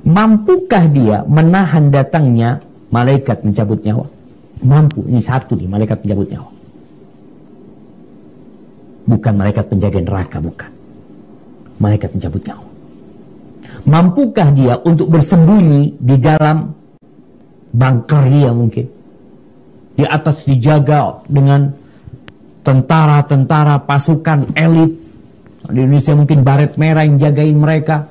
Mampukah dia menahan datangnya malaikat mencabut nyawa? Mampu. Ini satu nih, malaikat mencabut nyawa. Bukan malaikat penjaga neraka, bukan. Malaikat mencabut nyawa. Mampukah dia untuk bersembunyi di dalam bunker dia mungkin? Di atas dijaga dengan tentara-tentara pasukan elit. Di Indonesia mungkin baret merah yang jagain mereka.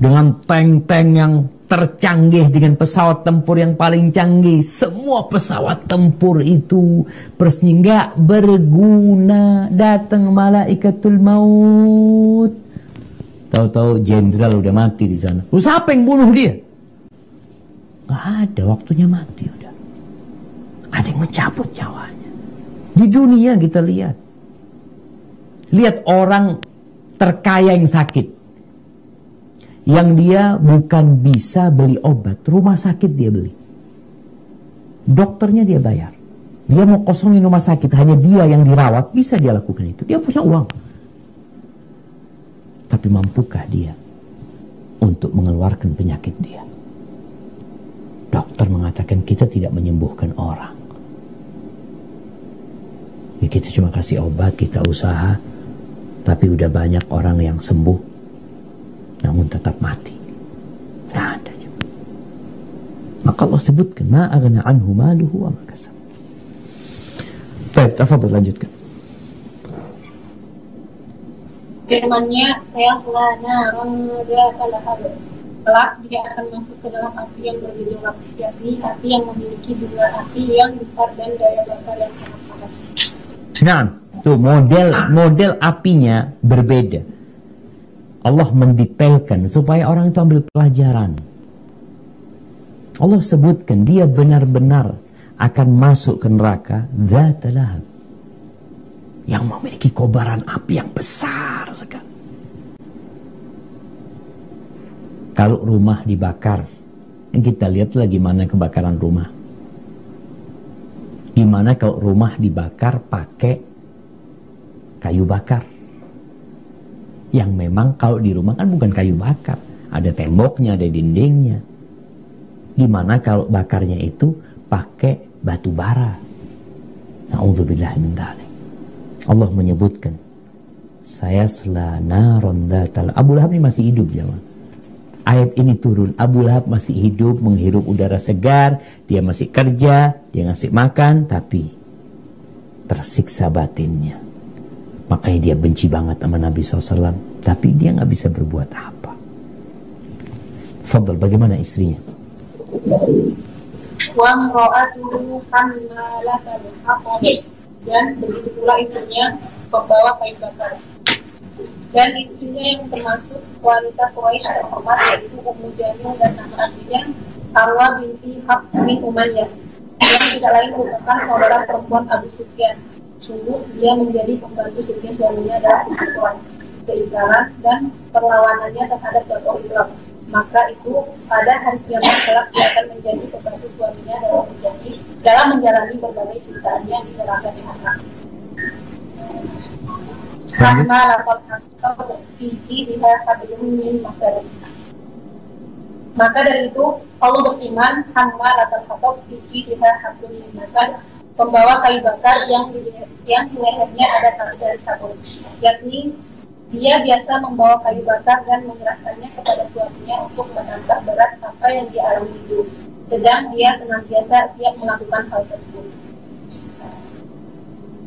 Dengan tank-tank yang tercanggih dengan pesawat tempur yang paling canggih. Semua pesawat tempur itu persingga berguna. Datang malaikatul maut. Tahu-tahu jenderal udah mati di sana. Terus siapa yang bunuh dia? Gak ada waktunya mati ada yang mencabut nyawanya. Di dunia kita lihat. Lihat orang terkaya yang sakit. Yang dia bukan bisa beli obat. Rumah sakit dia beli. Dokternya dia bayar. Dia mau kosongin rumah sakit. Hanya dia yang dirawat. Bisa dia lakukan itu. Dia punya uang. Tapi mampukah dia untuk mengeluarkan penyakit dia? Dokter mengatakan kita tidak menyembuhkan orang. Ya kita cuma kasih obat, kita usaha, tapi udah banyak orang yang sembuh, namun tetap mati. Nggak ada. Maka Allah sebutkan, ma'agna anhu maluhu wa makasab. Baik, tafadhol lanjutkan. Firmannya, saya telah naron lahab. Kelak dia akan masuk ke dalam api yang bergejolak, yakni api yang memiliki jumlah api yang besar dan daya bakar yang sangat panas. Nah, tuh model model apinya berbeda. Allah mendetailkan supaya orang itu ambil pelajaran. Allah sebutkan dia benar-benar akan masuk ke neraka lahab yang memiliki kobaran api yang besar sekali. Kalau rumah dibakar, kita lihat lagi mana kebakaran rumah. Gimana kalau rumah dibakar pakai kayu bakar? Yang memang kalau di rumah kan bukan kayu bakar. Ada temboknya, ada dindingnya. Gimana kalau bakarnya itu pakai batu bara? Na'udzubillah min. Allah menyebutkan saya naron datal. Abu Lahab ini masih hidup ya. Ayat ini turun. Abu Lahab masih hidup, menghirup udara segar, dia masih kerja, dia ngasih makan, tapi tersiksa batinnya. Makanya dia benci banget sama Nabi SAW. Tapi dia nggak bisa berbuat apa. Fadl, bagaimana istrinya? Dan begitu pula istrinya pembawa kayu bakar. Dan istrinya yang termasuk wanita Quraisy terhormat yaitu Ummu Jamil dan nama aslinya Arwa binti Hab bin Umayyah yang tidak lain merupakan saudara perempuan Abu Sufyan. Sungguh dia menjadi pembantu setia suaminya dalam kebutuhan, keingkaran dan perlawanannya terhadap dakwah Islam. Maka itu pada hari kiamat kelak dia akan menjadi pembantu suaminya dalam menjadi dalam menjalani berbagai siksaannya di neraka jahanam. Rahma lakot fiji min Maka dari itu Allah beriman Hamma latar khatab fiji diha min masar Pembawa kayu bakar yang yang di lehernya ada tali dari sabun Yakni dia biasa membawa kayu bakar dan menyerahkannya kepada suaminya untuk menangkap berat apa yang dia alami itu. Sedang dia senantiasa siap melakukan hal tersebut.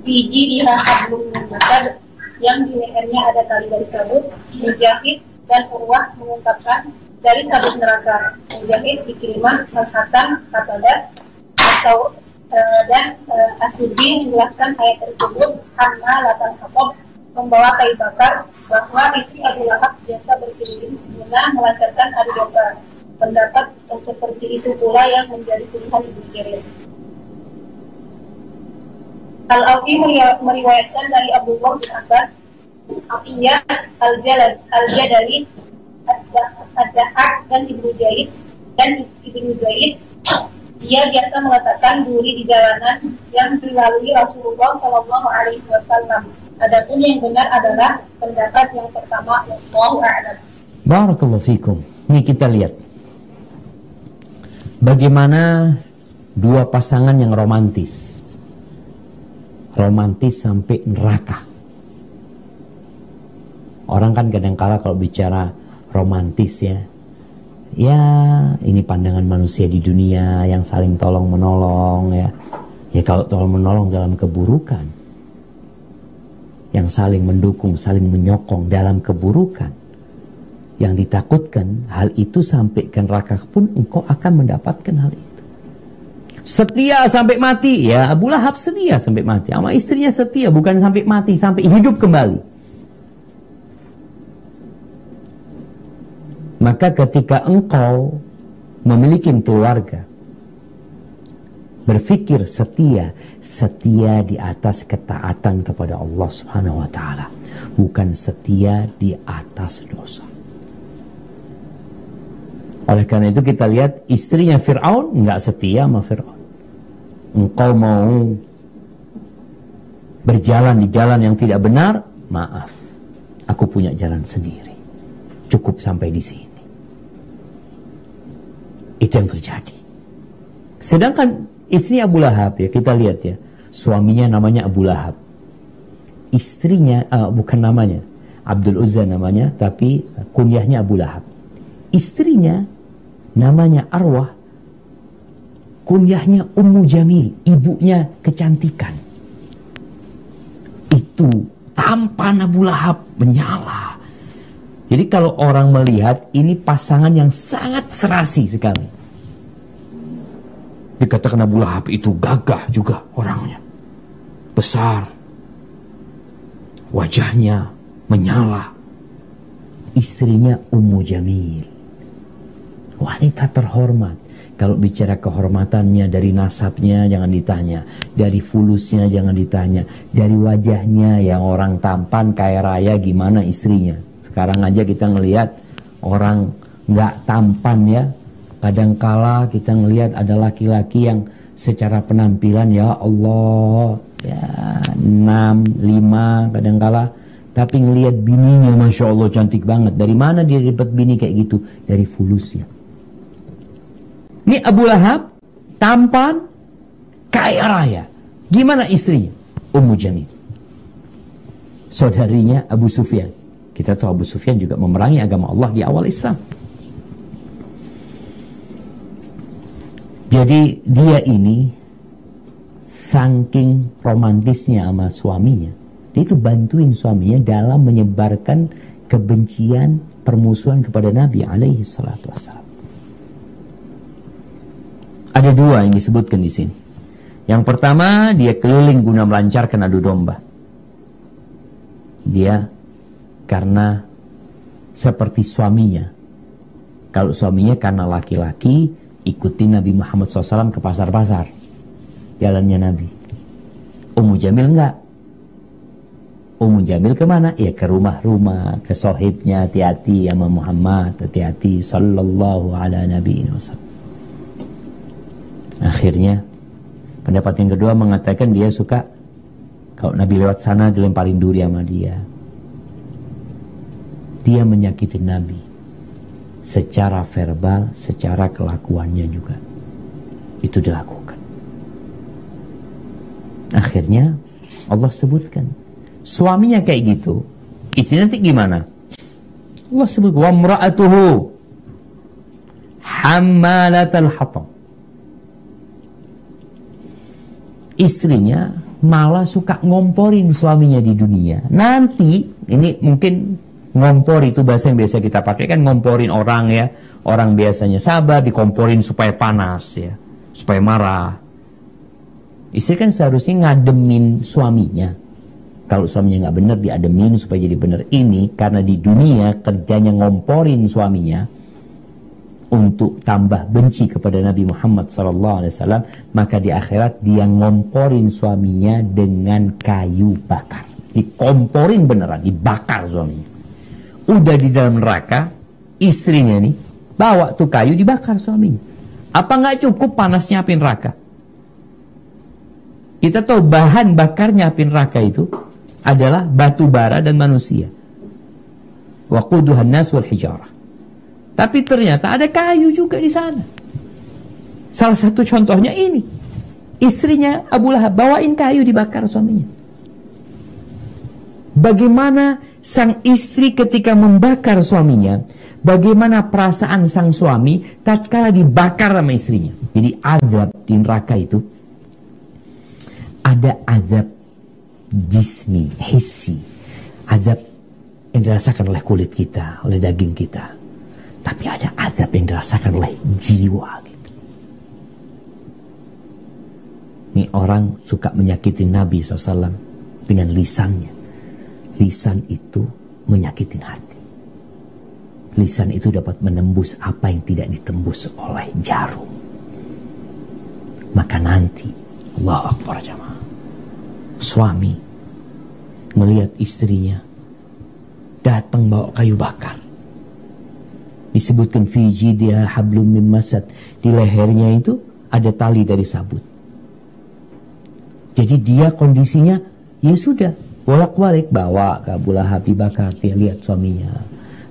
Biji belum masad yang di lehernya ada tali dari sabut, Mujahid dan Urwah mengungkapkan dari sabut neraka. Mujahid dikiriman Al-Hasan, Katadat, atau uh, dan uh, Asyubi menjelaskan ayat tersebut karena latar Hakob membawa kayu bakar bahwa istri Abu Lahab biasa berkeliling guna melancarkan adu domba. Pendapat seperti itu pula yang menjadi pilihan Ibu Kirim. Al-Afi meriwayatkan dari Abdullah bin Abbas, Atiyah, Al-Jalal, Al-Jadali, Ad-Dahak, dan Ibnu Zaid, dan Ibnu Zaid, dia biasa mengatakan duri di jalanan yang dilalui Rasulullah Shallallahu Alaihi Wasallam Adapun yang benar adalah pendapat yang pertama Allahu a'lam. Barakallahu fikum. Ini kita lihat bagaimana dua pasangan yang romantis. Romantis sampai neraka. Orang kan kadang-kala kalau bicara romantis ya, ya ini pandangan manusia di dunia yang saling tolong menolong ya. Ya kalau tolong menolong dalam keburukan, yang saling mendukung, saling menyokong dalam keburukan. Yang ditakutkan hal itu sampai ke neraka pun engkau akan mendapatkan hal itu. Setia sampai mati. Ya Abu Lahab setia sampai mati. Sama istrinya setia bukan sampai mati, sampai hidup kembali. Maka ketika engkau memiliki keluarga, berpikir setia, setia di atas ketaatan kepada Allah Subhanahu wa taala, bukan setia di atas dosa. Oleh karena itu kita lihat istrinya Fir'aun nggak setia sama Fir'aun. Engkau mau berjalan di jalan yang tidak benar, maaf. Aku punya jalan sendiri. Cukup sampai di sini. Itu yang terjadi. Sedangkan Istri Abu Lahab ya kita lihat ya. Suaminya namanya Abu Lahab. Istrinya uh, bukan namanya. Abdul Uzza namanya tapi kunyahnya Abu Lahab. Istrinya namanya Arwah. Kunyahnya Ummu Jamil, ibunya kecantikan. Itu tampan Abu Lahab menyala. Jadi kalau orang melihat ini pasangan yang sangat serasi sekali. Dikatakan Abu Lahab itu gagah juga orangnya. Besar. Wajahnya menyala. Istrinya Ummu Jamil. Wanita terhormat. Kalau bicara kehormatannya dari nasabnya jangan ditanya. Dari fulusnya jangan ditanya. Dari wajahnya yang orang tampan kaya raya gimana istrinya. Sekarang aja kita ngelihat orang nggak tampan ya Kadangkala kita ngelihat ada laki-laki yang secara penampilan ya Allah ya enam lima kadangkala tapi ngelihat bininya masya Allah cantik banget dari mana dia dapat bini kayak gitu dari fulusnya ini Abu Lahab tampan kaya raya Gimana istrinya? Ummu Jamil. Saudarinya Abu Sufyan. Kita tahu Abu Sufyan juga memerangi agama Allah di awal Islam. Jadi dia ini saking romantisnya sama suaminya, dia itu bantuin suaminya dalam menyebarkan kebencian, permusuhan kepada Nabi alaihi salatu wassalam. Ada dua yang disebutkan di sini. Yang pertama, dia keliling guna melancarkan adu domba. Dia karena seperti suaminya. Kalau suaminya karena laki-laki, ikuti Nabi Muhammad SAW ke pasar-pasar. Jalannya Nabi. Ummu Jamil enggak. Ummu Jamil ke mana? Ya ke rumah-rumah, ke sohibnya, hati-hati sama Muhammad, hati-hati sallallahu ala nabi wasallam. Akhirnya, pendapat yang kedua mengatakan dia suka kalau Nabi lewat sana dilemparin duri sama dia dia menyakiti Nabi secara verbal, secara kelakuannya juga. Itu dilakukan. Akhirnya Allah sebutkan suaminya kayak gitu, istri nanti gimana? Allah sebut wa mra'atuhu hammalatal. Istrinya malah suka ngomporin suaminya di dunia. Nanti ini mungkin Ngompor itu bahasa yang biasa kita pakai kan ngomporin orang ya. Orang biasanya sabar dikomporin supaya panas ya. Supaya marah. Istri kan seharusnya ngademin suaminya. Kalau suaminya nggak benar diademin supaya jadi benar. Ini karena di dunia kerjanya ngomporin suaminya untuk tambah benci kepada Nabi Muhammad SAW, maka di akhirat dia ngomporin suaminya dengan kayu bakar. Dikomporin beneran, dibakar suaminya udah di dalam neraka, istrinya nih bawa tuh kayu dibakar suaminya. Apa nggak cukup panasnya api neraka? Kita tahu bahan bakarnya api neraka itu adalah batu bara dan manusia. Waquduhan nas wal hijarah. Tapi ternyata ada kayu juga di sana. Salah satu contohnya ini. Istrinya Abu Lahab bawain kayu dibakar suaminya. Bagaimana sang istri ketika membakar suaminya, bagaimana perasaan sang suami tatkala dibakar sama istrinya. Jadi azab di neraka itu ada azab jismi, hissi, azab yang dirasakan oleh kulit kita, oleh daging kita. Tapi ada azab yang dirasakan oleh jiwa gitu. Ini orang suka menyakiti Nabi SAW dengan lisannya lisan itu menyakiti hati. Lisan itu dapat menembus apa yang tidak ditembus oleh jarum. Maka nanti, Allah Akbar jamaah. Suami melihat istrinya datang bawa kayu bakar. Disebutkan fiji dia hablum min masad. Di lehernya itu ada tali dari sabut. Jadi dia kondisinya ya sudah bolak-balik bawa ke Abu Lahab dibakar dia lihat suaminya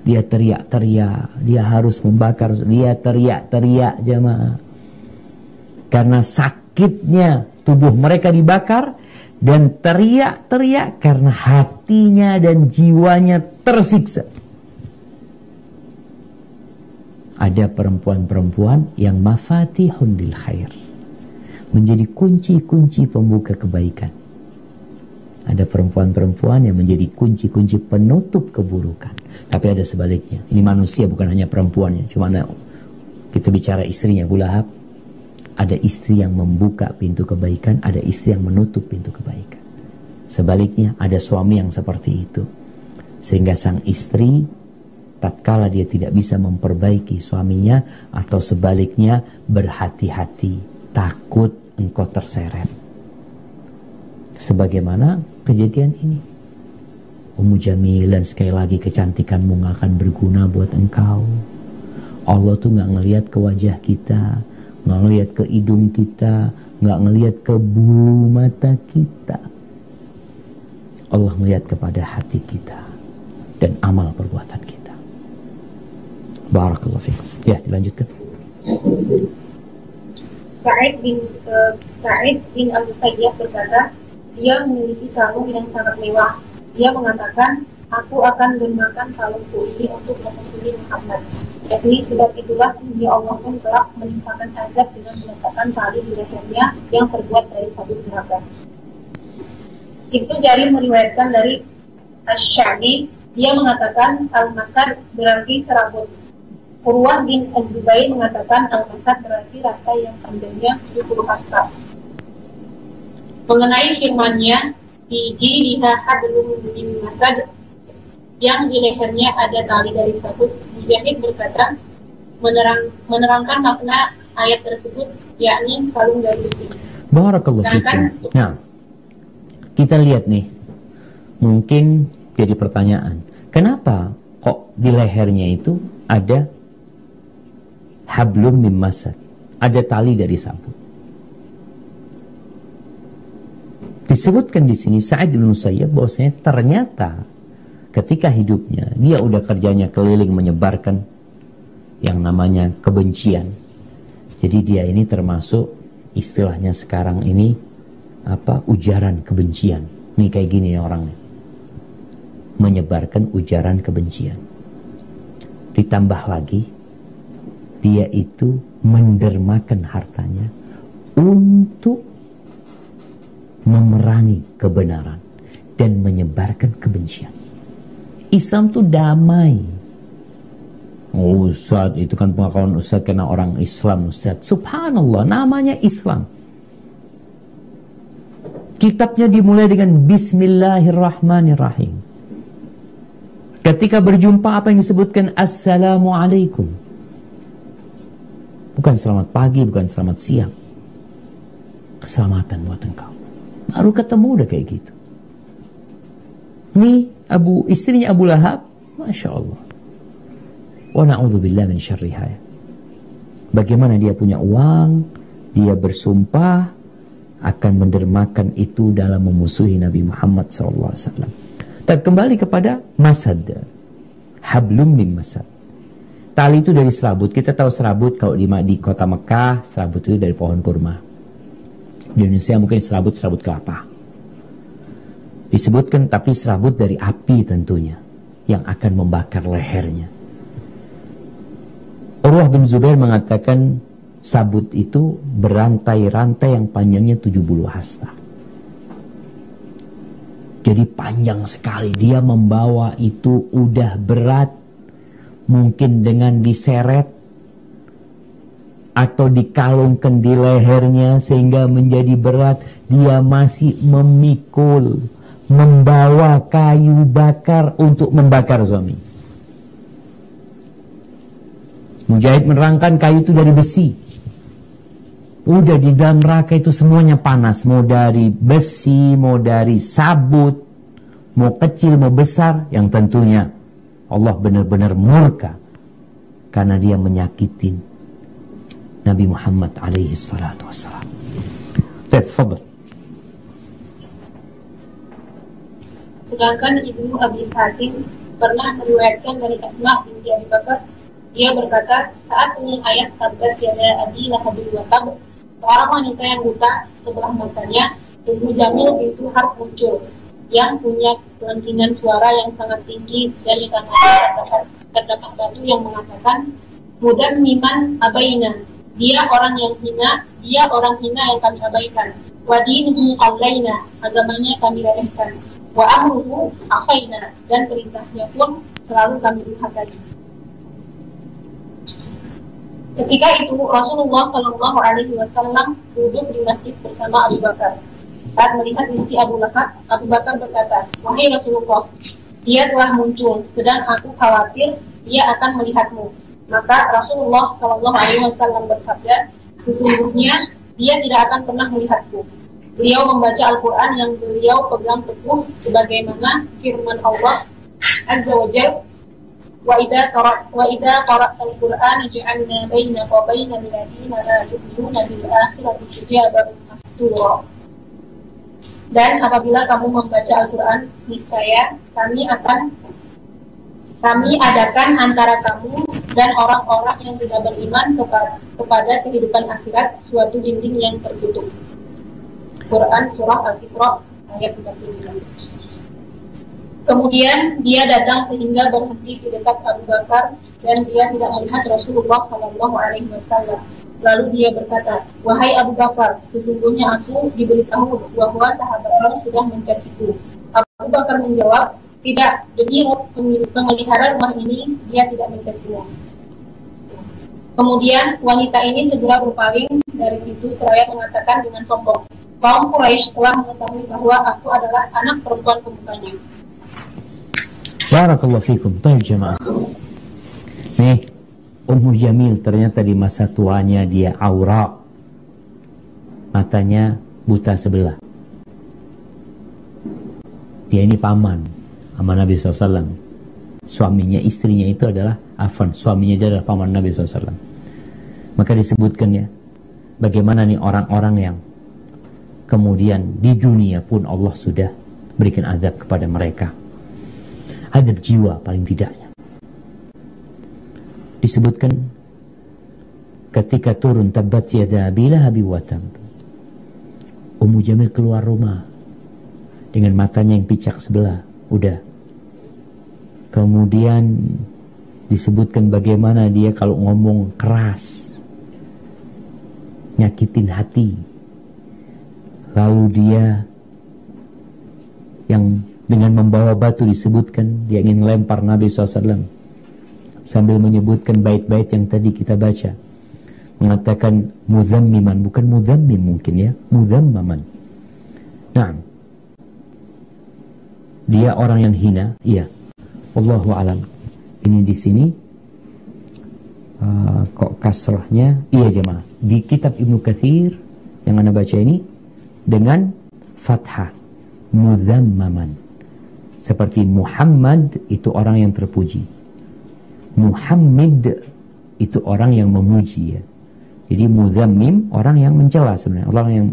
dia teriak-teriak dia harus membakar dia teriak-teriak jemaah karena sakitnya tubuh mereka dibakar dan teriak-teriak karena hatinya dan jiwanya tersiksa ada perempuan-perempuan yang mafatihun lil khair menjadi kunci-kunci pembuka kebaikan ada perempuan-perempuan yang menjadi kunci-kunci penutup keburukan. Tapi ada sebaliknya. Ini manusia bukan hanya perempuannya. Cuma kita bicara istrinya Abu Lahab. Ada istri yang membuka pintu kebaikan. Ada istri yang menutup pintu kebaikan. Sebaliknya ada suami yang seperti itu. Sehingga sang istri tatkala dia tidak bisa memperbaiki suaminya atau sebaliknya berhati-hati takut engkau terseret sebagaimana kejadian ini. Ummu Jamil dan sekali lagi kecantikanmu gak akan berguna buat engkau. Allah tuh gak ngelihat ke wajah kita, gak ngelihat ke hidung kita, gak ngelihat ke bulu mata kita. Allah melihat kepada hati kita dan amal perbuatan kita. Barakallahu fikum. Ya, dilanjutkan. Sa'id bin uh, Sa'id bin Abu Sayyaf berkata, dia memiliki kalung yang sangat mewah. Dia mengatakan, aku akan bermakan kalungku ini untuk memenuhi Muhammad. Yakni sebab itulah sehingga Allah pun telah menimpakan azab dengan meletakkan tali di lehernya yang terbuat dari sabit neraka. Ibnu Jarir meriwayatkan dari Ash-Shadi, dia mengatakan al-masad berarti serabut Urwah bin Az-Zubair mengatakan al-masad berarti rantai yang panjangnya 70 hasta. Mengenai firmannya, di jiriha hablum min masad yang di lehernya ada tali dari sabut, Mujahid berkata, menerang, menerangkan makna ayat tersebut, yakni kalung dari besi. Barakallahu fikum. Nah, kita lihat nih, mungkin jadi pertanyaan, kenapa kok di lehernya itu ada hablum mim masad. Ada tali dari sabut. Disebutkan di sini Sa'id bin Musayyab bahwasanya ternyata ketika hidupnya dia udah kerjanya keliling menyebarkan yang namanya kebencian. Jadi dia ini termasuk istilahnya sekarang ini apa ujaran kebencian. Nih kayak gini orangnya. Menyebarkan ujaran kebencian. Ditambah lagi dia itu mendermakan hartanya untuk memerangi kebenaran dan menyebarkan kebencian. Islam itu damai. Oh, Ustaz, itu kan pengakuan Ustaz karena orang Islam, Ustaz. Subhanallah, namanya Islam. Kitabnya dimulai dengan Bismillahirrahmanirrahim. Ketika berjumpa apa yang disebutkan Assalamualaikum. Bukan selamat pagi, bukan selamat siang. Keselamatan buat engkau. Baru ketemu udah kayak gitu. Nih Abu istrinya Abu Lahab, masya Allah. Wa na'udzubillah min syarriha. Bagaimana dia punya uang, dia bersumpah akan mendermakan itu dalam memusuhi Nabi Muhammad SAW. Dan kembali kepada masad. Hablum min masad. Tali itu dari serabut. Kita tahu serabut kalau di, di kota Mekah, serabut itu dari pohon kurma. Di Indonesia mungkin serabut-serabut kelapa. Disebutkan tapi serabut dari api tentunya. Yang akan membakar lehernya. Urwah bin Zubair mengatakan sabut itu berantai-rantai yang panjangnya 70 hasta. Jadi panjang sekali. Dia membawa itu udah berat mungkin dengan diseret atau dikalungkan di lehernya sehingga menjadi berat dia masih memikul membawa kayu bakar untuk membakar suami. Mujahid menerangkan kayu itu dari besi. Udah di dalam neraka itu semuanya panas mau dari besi mau dari sabut mau kecil mau besar yang tentunya Allah benar-benar murka karena dia menyakitin Nabi Muhammad alaihi salatu wassalam. Tafadhal. Sedangkan Ibnu Abi Hatim pernah meriwayatkan dari Asma binti Abi Bakar, dia berkata, saat turun ayat tabat yada Abi Lahabil Watab, seorang wanita yang buta sebelah matanya, Ibnu Jamil itu harus muncul yang punya kelentingan suara yang sangat tinggi dan di tangannya terdapat, batu yang mengatakan mudah miman abaina. Dia orang yang hina dia orang hina yang kami abaikan. Wadinuhu alaina agamanya kami remehkan. Wa amruhu asaina dan perintahnya pun selalu kami durhakai Ketika itu Rasulullah Shallallahu Alaihi Wasallam duduk di masjid bersama Abu Bakar. Saat melihat istri Abu Lahab, Abu Bakar berkata, Wahai Rasulullah, dia telah muncul, sedang aku khawatir dia akan melihatmu. Maka Rasulullah Shallallahu Alaihi Wasallam bersabda, sesungguhnya dia tidak akan pernah melihatku. Beliau membaca Al-Quran yang beliau pegang teguh sebagaimana firman Allah Azza wa Jal wa idza qara wa idza qara'ta al-Qur'an ja'alna bainaka wa bainal la bil akhirati mastura dan apabila kamu membaca Al-Quran, niscaya kami akan kami adakan antara kamu dan orang-orang yang tidak beriman kepada, kepada kehidupan akhirat suatu dinding yang tertutup. Quran Surah Al-Isra ayat 39. Kemudian dia datang sehingga berhenti di dekat Abu Bakar dan dia tidak melihat Rasulullah Shallallahu Alaihi Wasallam. Lalu dia berkata, wahai Abu Bakar, sesungguhnya aku diberitahu bahwa sahabatmu sudah mencaciku. Abu Bakar menjawab, tidak, demi pemelihara rumah ini, dia tidak mencacinya. Kemudian wanita ini segera berpaling dari situ seraya mengatakan dengan sombong, kaum Quraisy telah mengetahui bahwa aku adalah anak perempuan pemukanya. Barakallahu fikum. Taib jemaah. Nih, Ummu Jamil ternyata di masa tuanya dia aura. Matanya buta sebelah. Dia ini paman sama Nabi SAW suaminya istrinya itu adalah Afan. Suaminya dia adalah paman Nabi SAW maka disebutkan ya bagaimana nih orang-orang yang kemudian di dunia pun Allah sudah berikan adab kepada mereka. Adab jiwa paling tidaknya disebutkan ketika turun tabat yada bila habi watam Ummu Jamil keluar rumah dengan matanya yang picak sebelah udah. Kemudian disebutkan bagaimana dia kalau ngomong keras nyakitin hati. Lalu dia yang dengan membawa batu disebutkan dia ingin lempar Nabi SAW sambil menyebutkan bait-bait yang tadi kita baca. Mengatakan mudhammiman bukan mudhammim mungkin ya mudhammaman. Nah dia orang yang hina iya. Allahu alam. Ini di sini uh, kok kasrahnya iya jemaah. Di kitab Ibnu Katsir yang anda baca ini dengan fathah mudhammaman. Seperti Muhammad itu orang yang terpuji Muhammad itu orang yang memuji ya jadi mudhammim orang yang mencela sebenarnya orang yang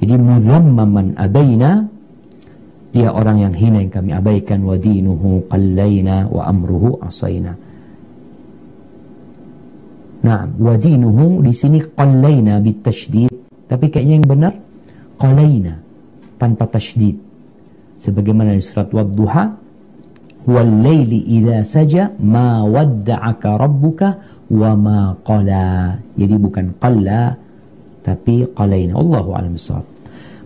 jadi mudhammaman abaina dia orang yang hina yang kami abaikan wa dinuhu qallaina wa amruhu asaina. Nah, wa dinuhu di sini qallaina bitasydid, tapi kayaknya yang benar qalaina tanpa tasydid. Sebagaimana di surat Wadduha, wal laili idza saja ma wadda'aka rabbuka wa ma qala. Jadi bukan qalla tapi qalaina. Allahu a'lam bishawab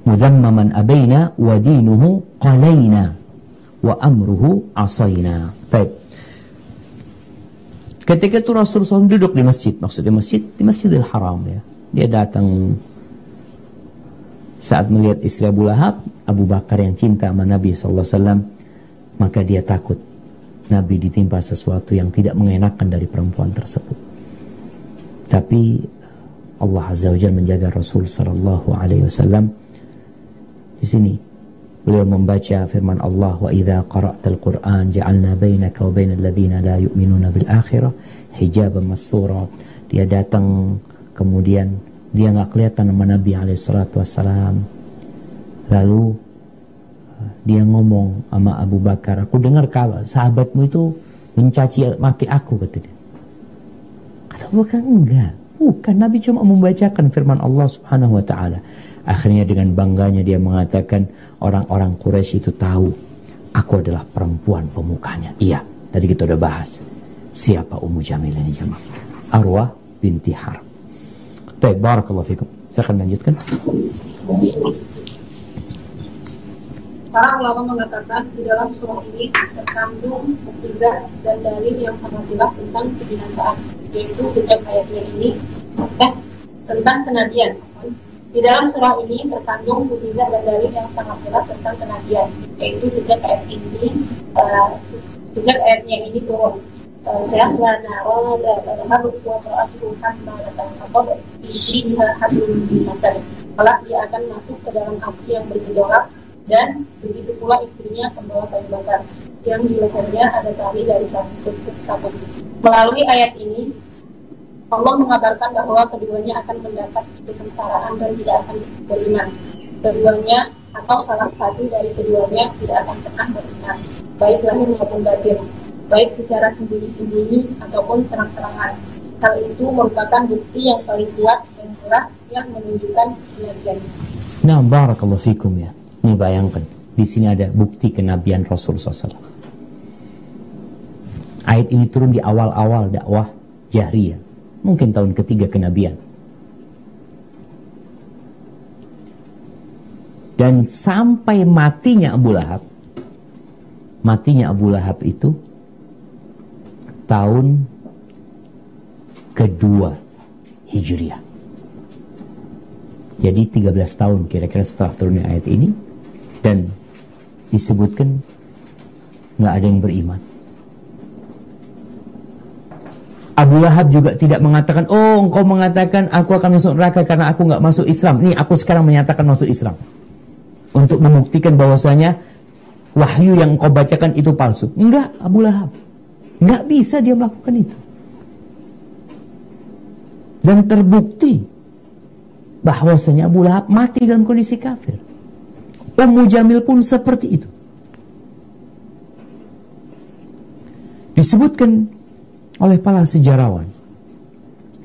mudhammaman abaina wa dinuhu qalaina wa amruhu asaina. Baik. Ketika itu Rasulullah SAW duduk di masjid, maksudnya masjid di Masjidil Haram ya. Dia datang saat melihat istri Abu Lahab, Abu Bakar yang cinta sama Nabi SAW, maka dia takut Nabi ditimpa sesuatu yang tidak mengenakan dari perempuan tersebut. Tapi Allah Azza wa Jalla menjaga Rasul sallallahu alaihi wasallam. Di sini beliau membaca firman Allah wa idza qara'tal Qur'an ja'alna bainaka wa bainal ladzina la yu'minuna bil akhirah hijaban mastura dia datang kemudian dia nggak kelihatan sama Nabi alaihi salatu wassalam. Lalu dia ngomong sama Abu Bakar aku dengar kalau sahabatmu itu mencaci maki aku kata dia kata Abu Bakar enggak bukan Nabi cuma membacakan firman Allah subhanahu wa ta'ala Akhirnya dengan bangganya dia mengatakan orang-orang Quraisy itu tahu aku adalah perempuan pemukanya. Iya, tadi kita udah bahas. Siapa Ummu Jamil ini jemaah? Arwah binti Harb. Baik, barakallahu fikum. Saya akan lanjutkan. Para ulama mengatakan di dalam surah ini terkandung mukjizat dan dalil yang sangat jelas tentang kebinasaan, yaitu sejak ayatnya ini eh, tentang kenabian di dalam surah ini terkandung mukjizat dan dalil yang sangat jelas tentang kenabian, yaitu sejak ayat ini, uh, sejak ayatnya ini turun. Naro dan harus buat Tuhan datang apa isinya hablum di masa Kalau dia akan masuk ke dalam api yang bergejolak dan begitu pula istrinya pembawa kayu bakar yang di lehernya ada tali dari satu satu. Melalui ayat ini, Allah mengabarkan bahwa keduanya akan mendapat kesengsaraan dan tidak akan beriman. Keduanya atau salah satu dari keduanya tidak akan pernah beriman, baik lahir maupun batin. baik secara sembunyi-sembunyi ataupun terang-terangan. Hal itu merupakan bukti yang paling kuat dan jelas yang menunjukkan kenabian. Nah, barakallahu fikum ya. Ini bayangkan, di sini ada bukti kenabian Rasul SAW. Ayat ini turun di awal-awal dakwah jahriyah. Mungkin tahun ketiga kenabian. Dan sampai matinya Abu Lahab, matinya Abu Lahab itu tahun kedua Hijriah. Jadi 13 tahun kira-kira setelah turunnya ayat ini dan disebutkan nggak ada yang beriman. Abu Lahab juga tidak mengatakan, oh engkau mengatakan aku akan masuk neraka karena aku nggak masuk Islam. Nih aku sekarang menyatakan masuk Islam. Untuk membuktikan bahwasanya wahyu yang engkau bacakan itu palsu. Enggak, Abu Lahab. Enggak bisa dia melakukan itu. Dan terbukti bahwasanya Abu Lahab mati dalam kondisi kafir. Ummu Jamil pun seperti itu. Disebutkan oleh para sejarawan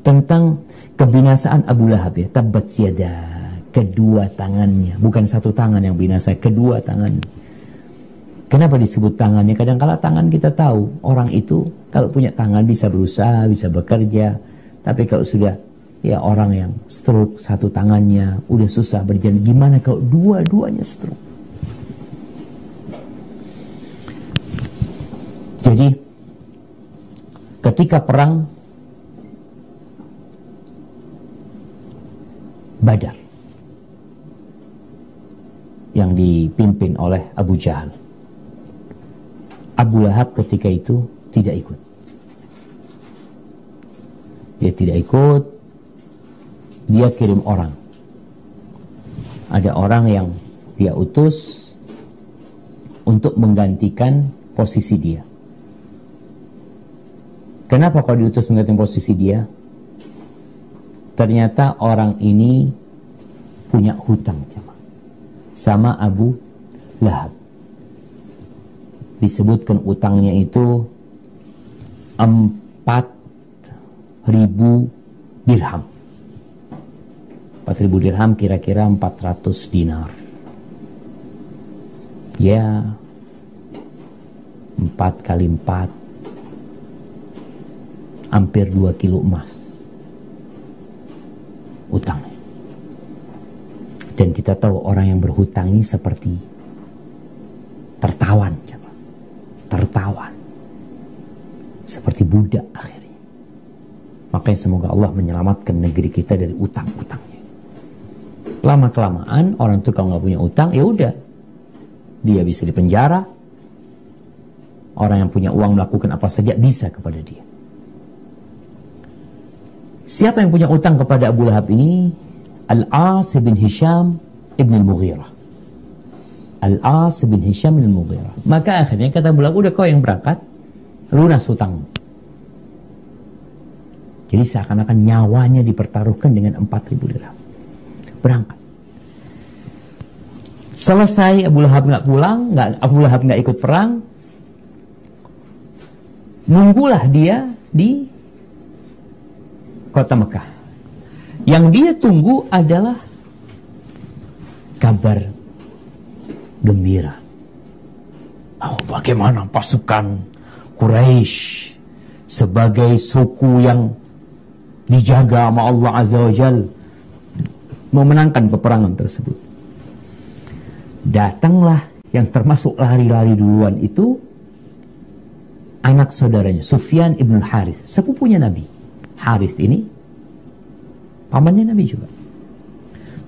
tentang kebinasaan Abu Lahab ya, tabat siada kedua tangannya, bukan satu tangan yang binasa, kedua tangan. Kenapa disebut tangannya? Kadang-kala tangan kita tahu orang itu kalau punya tangan bisa berusaha, bisa bekerja, tapi kalau sudah ya orang yang stroke satu tangannya udah susah berjalan, gimana kalau dua-duanya stroke? Jadi ketika perang Badar yang dipimpin oleh Abu Jahal. Abu Lahab ketika itu tidak ikut. Dia tidak ikut. Dia kirim orang. Ada orang yang dia utus untuk menggantikan posisi dia. Kenapa kau diutus menggantikan posisi dia? Ternyata orang ini punya hutang sama Abu Lahab. Disebutkan utangnya itu empat ribu dirham. Empat ribu dirham kira-kira empat ratus dinar. Ya, empat kali empat, hampir dua kilo emas. Utang. Dan kita tahu orang yang berhutang ini seperti tertawan. Tertawan. Seperti budak akhirnya. Makanya semoga Allah menyelamatkan negeri kita dari utang-utangnya. Lama-kelamaan orang itu kalau nggak punya utang, ya udah. Dia bisa dipenjara. Orang yang punya uang melakukan apa saja bisa kepada dia. Siapa yang punya utang kepada Abu Lahab ini? Al-As bin Hisham ibn al-Mughirah. Al-As bin Hisham ibn al-Mughirah. Maka akhirnya kata bulan, udah kau yang berangkat, lunas hutang. Jadi seakan-akan nyawanya dipertaruhkan dengan 4000 dirham. Berangkat. Selesai Abu Lahab nggak pulang, nggak Abu Lahab nggak ikut perang. Nunggulah dia di kota Mekah. Yang dia tunggu adalah kabar gembira. Oh, bagaimana pasukan Quraisy sebagai suku yang dijaga sama Allah Azza wa Jal memenangkan peperangan tersebut. Datanglah yang termasuk lari-lari duluan itu anak saudaranya Sufyan ibn Harith, sepupunya Nabi. Harith ini pamannya Nabi juga.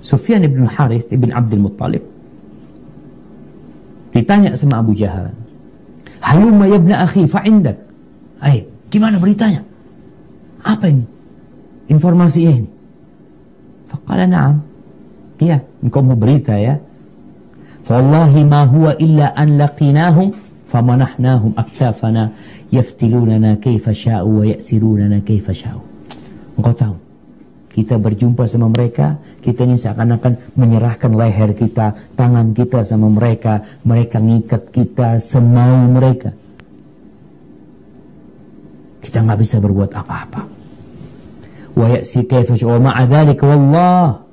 Sufyan ibn Harith ibn Abdul Muttalib ditanya sama Abu Jahal Halumma yabna akhi fa'indak Ay, gimana beritanya? Apa ini? Informasinya ini? Faqala na'am Iya, engkau mau berita ya Fawallahi ma huwa illa an laqinahum famanahnahum aktafana yaftilunana kaifa sya'u wa ya'sirunana kaifa sya'u Engkau tahu kita berjumpa sama mereka, kita ini seakan-akan menyerahkan leher kita, tangan kita sama mereka, mereka ngikat kita semau mereka. Kita nggak bisa berbuat apa-apa. Wa ya'si kaifa wa ma'a wallah.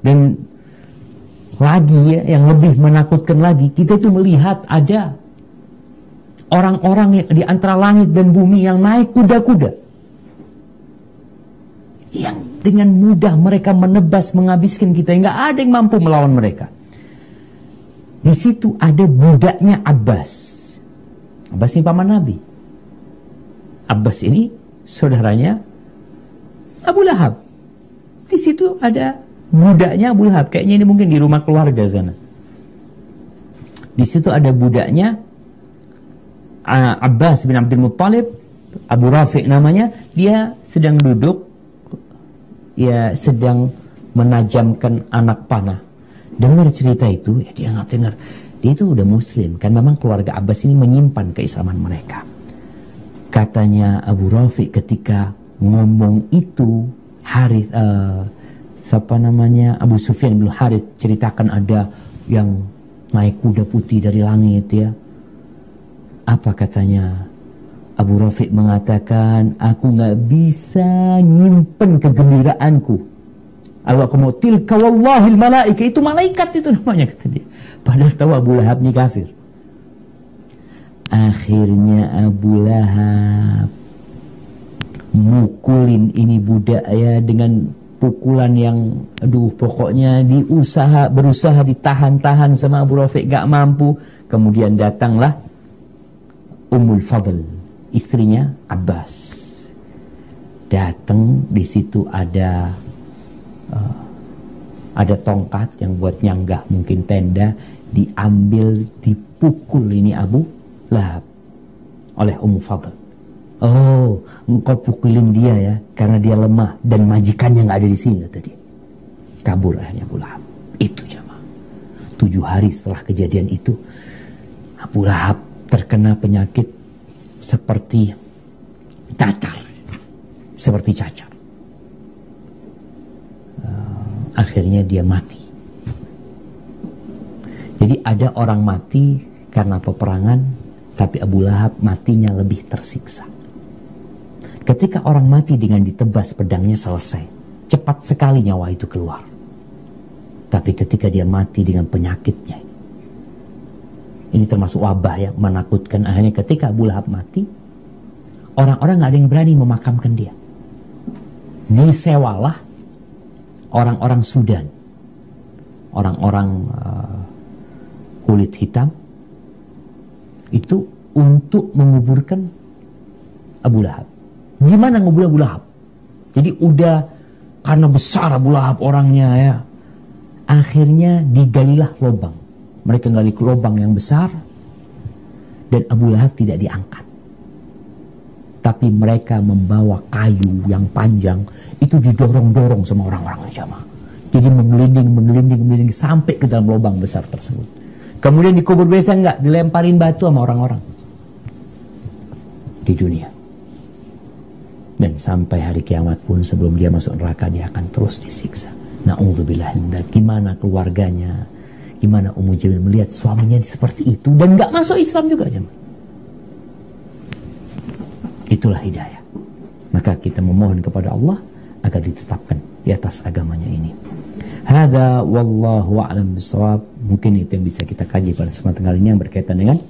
Dan lagi ya, yang lebih menakutkan lagi, kita itu melihat ada orang-orang yang di antara langit dan bumi yang naik kuda-kuda. Yang dengan mudah mereka menebas, menghabiskan kita. Nggak ada yang mampu melawan mereka. Di situ ada budaknya Abbas. Abbas ini paman Nabi. Abbas ini saudaranya Abu Lahab. Di situ ada budaknya Abu Lahab. Kayaknya ini mungkin di rumah keluarga sana. Di situ ada budaknya Abbas bin Abdul Muttalib, Abu Rafiq namanya. Dia sedang duduk, ya sedang menajamkan anak panah dengar cerita itu, ya dia nggak dengar. Dia itu udah muslim, kan memang keluarga Abbas ini menyimpan keislaman mereka. Katanya Abu Rafiq ketika ngomong itu, Harith, uh, siapa namanya Abu Sufyan bin Harith ceritakan ada yang naik kuda putih dari langit ya. Apa katanya? Abu Rafiq mengatakan, aku nggak bisa nyimpen kegembiraanku Allah kamu tilka wallahil malaika itu malaikat itu namanya kata dia. Padahal tahu Abu Lahab ini kafir. Akhirnya Abu Lahab mukulin ini budak ya dengan pukulan yang aduh pokoknya diusaha berusaha ditahan-tahan sama Abu Rafiq gak mampu kemudian datanglah Ummul Fadl istrinya Abbas datang di situ ada uh, ada tongkat yang buat nyanggah mungkin tenda diambil dipukul ini Abu Lahab oleh Ummu Fadl. Oh, engkau pukulin dia ya karena dia lemah dan majikannya nggak ada di sini kata dia. Kabur akhirnya Abu Lahab. Itu jamaah. Tujuh hari setelah kejadian itu Abu Lahab terkena penyakit seperti cacar. Seperti cacar akhirnya dia mati. Jadi ada orang mati karena peperangan, tapi Abu Lahab matinya lebih tersiksa. Ketika orang mati dengan ditebas pedangnya selesai, cepat sekali nyawa itu keluar. Tapi ketika dia mati dengan penyakitnya, ini termasuk wabah yang menakutkan. Akhirnya ketika Abu Lahab mati, orang-orang nggak ada yang berani memakamkan dia. Disewalah orang-orang Sudan, orang-orang uh, kulit hitam itu untuk menguburkan Abu Lahab. Gimana ngubur Abu Lahab? Jadi udah karena besar Abu Lahab orangnya ya. Akhirnya digalilah lubang. Mereka gali lubang yang besar dan Abu Lahab tidak diangkat tapi mereka membawa kayu yang panjang itu didorong-dorong sama orang-orang jamaah. Jadi menggelinding, menggelinding, menggelinding sampai ke dalam lubang besar tersebut. Kemudian dikubur biasa enggak, dilemparin batu sama orang-orang di dunia. Dan sampai hari kiamat pun sebelum dia masuk neraka dia akan terus disiksa. Na'udzubillah gimana keluarganya, gimana Ummu Jamil melihat suaminya seperti itu dan nggak masuk Islam juga jemaah. Itulah hidayah. Maka kita memohon kepada Allah agar ditetapkan di atas agamanya ini. Hada wallahu a'lam bisawab. Mungkin itu yang bisa kita kaji pada kesempatan kali ini yang berkaitan dengan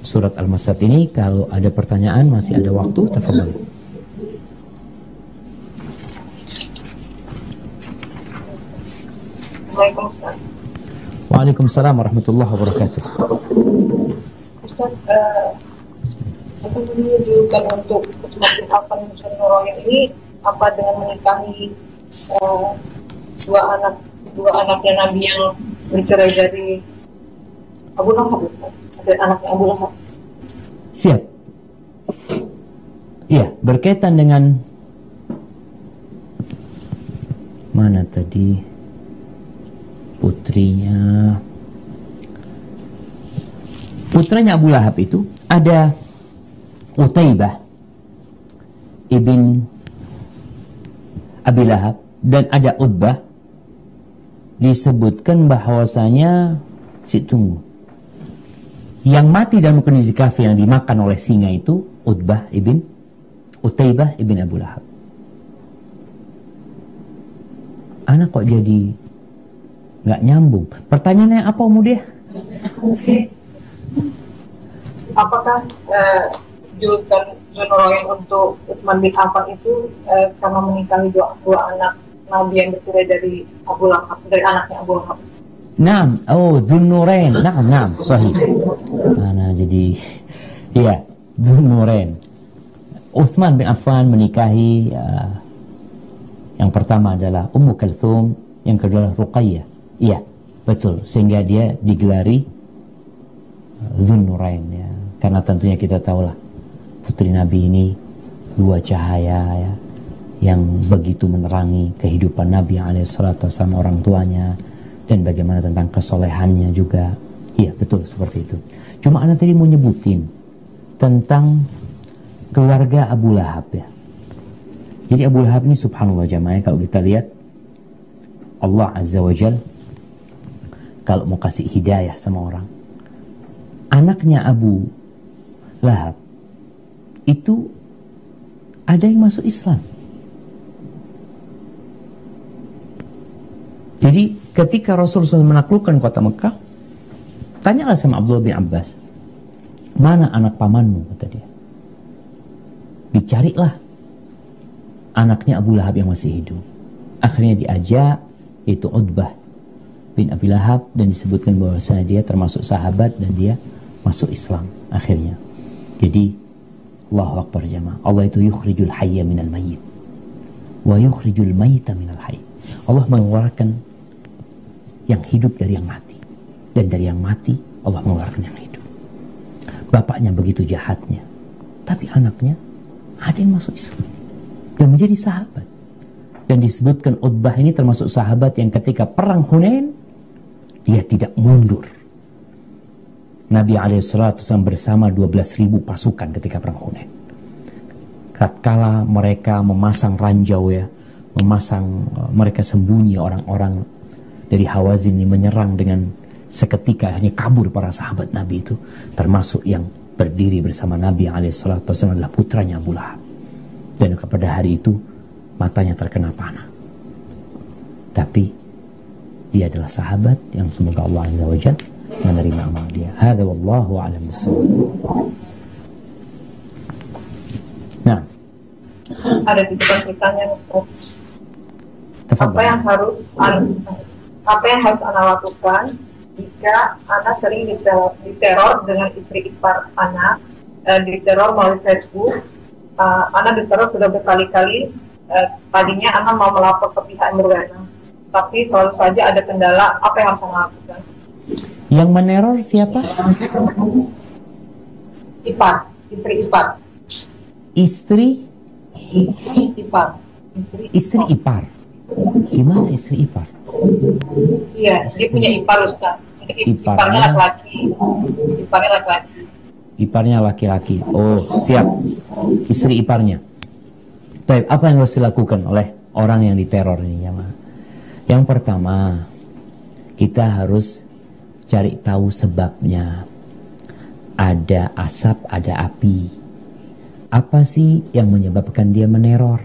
surat Al-Masad ini. Kalau ada pertanyaan masih ada waktu, tafadhol. Waalaikumsalam warahmatullahi wabarakatuh. Ustaz, uh, apa menunjukkan untuk semakin apa Nurayah ini apa dengan menikahi uh, dua anak dua anaknya Nabi yang bercerai dari Abu Lahab ada anaknya Abu Lahab. Siap. Iya berkaitan dengan mana tadi putrinya putranya Abu Lahab itu ada Utaibah ibn Abi Lahab dan ada Utbah disebutkan bahwasanya si tunggu yang mati dalam kondisi kafir yang dimakan oleh singa itu Utbah ibn Utaibah ibn Abu Lahab. Anak kok jadi nggak nyambung. Pertanyaannya apa umur dia? Apakah uh, julukan Zunurain untuk Utsman bin Affan itu uh, karena menikahi dua, dua anak Nabi yang bercerai dari Abu Lahab, dari anaknya Abu Lahab? Naam, oh Dzunurain. Naam, naam, sahih. Mana jadi iya, Dzunurain. Uthman bin Affan menikahi uh, yang pertama adalah Ummu Kalthum, yang kedua Ruqayyah. Iya, betul. Sehingga dia digelari uh, Dzunurain ya. Karena tentunya kita tahulah putri Nabi ini dua cahaya ya yang begitu menerangi kehidupan Nabi alaihissalatu sama orang tuanya dan bagaimana tentang kesolehannya juga. Iya betul seperti itu. Cuma anak tadi mau nyebutin tentang keluarga Abu Lahab ya. Jadi Abu Lahab ini subhanallah jamaah kalau kita lihat Allah Azza wa Jal kalau mau kasih hidayah sama orang anaknya Abu Lahab itu ada yang masuk Islam jadi ketika Rasulullah menaklukkan kota Mekah, tanyalah sama Abdullah bin Abbas, mana anak pamanmu, kata dia. Dicarilah anaknya Abu Lahab yang masih hidup. Akhirnya diajak, itu Utbah bin Abi Lahab, dan disebutkan bahwasanya dia termasuk sahabat dan dia masuk Islam akhirnya. Jadi, Allah Akbar jamaah. Allah itu yukhrijul hayya minal mayyit. Wa yukhrijul mayyita minal hayy. Allah mengeluarkan yang hidup dari yang mati. Dan dari yang mati, Allah mengeluarkan yang hidup. Bapaknya begitu jahatnya. Tapi anaknya, ada yang masuk Islam. Dan menjadi sahabat. Dan disebutkan Utbah ini termasuk sahabat yang ketika perang Hunain, dia tidak mundur. Nabi SAW bersama 12.000 pasukan ketika perang Hunain. Tatkala mereka memasang ranjau ya, memasang mereka sembunyi orang-orang dari Hawazin ini menyerang dengan seketika hanya kabur para sahabat Nabi itu termasuk yang berdiri bersama Nabi SAW adalah putranya Abu Lahab dan kepada hari itu matanya terkena panah tapi dia adalah sahabat yang semoga Allah Azza wa Jal menerima amal dia. Hadha wallahu alam nah. Ada tiga pertanyaan apa yang harus apa yang harus Anda lakukan jika Anda sering diteror dengan istri ipar anak, uh, diteror melalui Facebook, uh, Anda diteror sudah berkali-kali, uh, tadinya Anda mau melapor ke pihak berwenang, tapi selalu saja ada kendala, apa yang harus Anda lakukan? Yang meneror siapa? Ipar, istri ipar. Istri? Ipar. Istri, istri ipar. Gimana istri ipar? Iya, dia punya ipar Ustaz. Iparnya laki-laki. Iparnya laki-laki. Iparnya laki-laki. Oh, siap. Istri iparnya. Baik, apa yang harus dilakukan oleh orang yang diteror ini, ya, Yang pertama, kita harus cari tahu sebabnya. Ada asap, ada api. Apa sih yang menyebabkan dia meneror?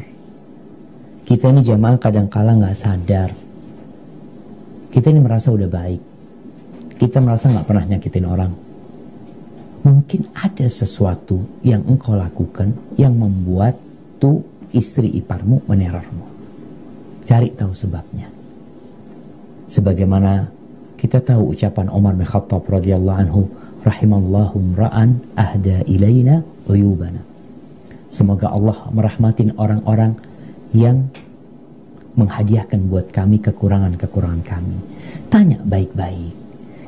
Kita ini jamaah kadang-kala nggak sadar kita ini merasa udah baik. Kita merasa nggak pernah nyakitin orang. Mungkin ada sesuatu yang engkau lakukan yang membuat tuh istri iparmu menerormu. Cari tahu sebabnya. Sebagaimana kita tahu ucapan Umar bin Khattab radhiyallahu anhu, rahimallahu ra'an ahda ilaina uyubana. Semoga Allah merahmatin orang-orang yang menghadiahkan buat kami kekurangan-kekurangan kami. Tanya baik-baik.